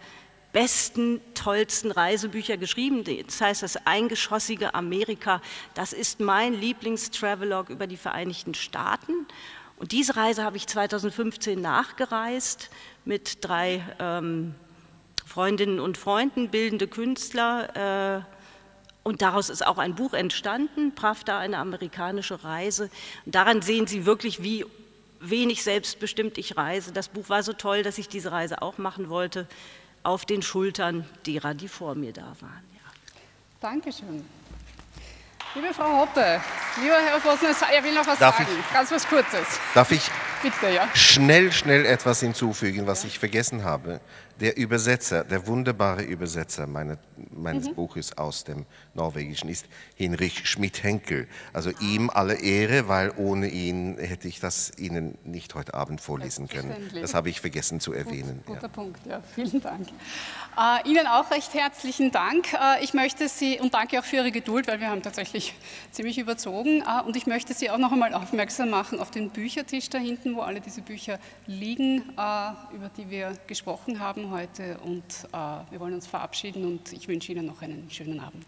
besten, tollsten Reisebücher geschrieben. Das heißt, das eingeschossige Amerika, das ist mein Lieblingstravelog über die Vereinigten Staaten. Und diese Reise habe ich 2015 nachgereist mit drei ähm, Freundinnen und Freunden, bildende Künstler, äh, und daraus ist auch ein Buch entstanden, Pravda, eine amerikanische Reise. Und daran sehen Sie wirklich, wie wenig selbstbestimmt ich reise. Das Buch war so toll, dass ich diese Reise auch machen wollte, auf den Schultern derer, die vor mir da waren. Ja. Dankeschön. Liebe Frau Hoppe, lieber Herr Vossner, er will noch was darf sagen. Ich, Ganz was Kurzes. Darf ich Bitte, ja. schnell, schnell etwas hinzufügen, was ja. ich vergessen habe? Der Übersetzer, der wunderbare Übersetzer meine, meines mhm. Buches aus dem Norwegischen ist Hinrich Schmidt-Henkel. Also ihm alle Ehre, weil ohne ihn hätte ich das Ihnen nicht heute Abend vorlesen können. Das habe ich vergessen zu erwähnen. Gut, guter ja. Punkt, ja, vielen Dank. Äh, Ihnen auch recht herzlichen Dank. Äh, ich möchte Sie, und danke auch für Ihre Geduld, weil wir haben tatsächlich ziemlich überzogen, äh, und ich möchte Sie auch noch einmal aufmerksam machen auf den Büchertisch da hinten, Seiten, wo alle diese Bücher liegen, äh, über die wir gesprochen haben heute. Und äh, wir wollen uns verabschieden und ich wünsche Ihnen noch einen schönen Abend.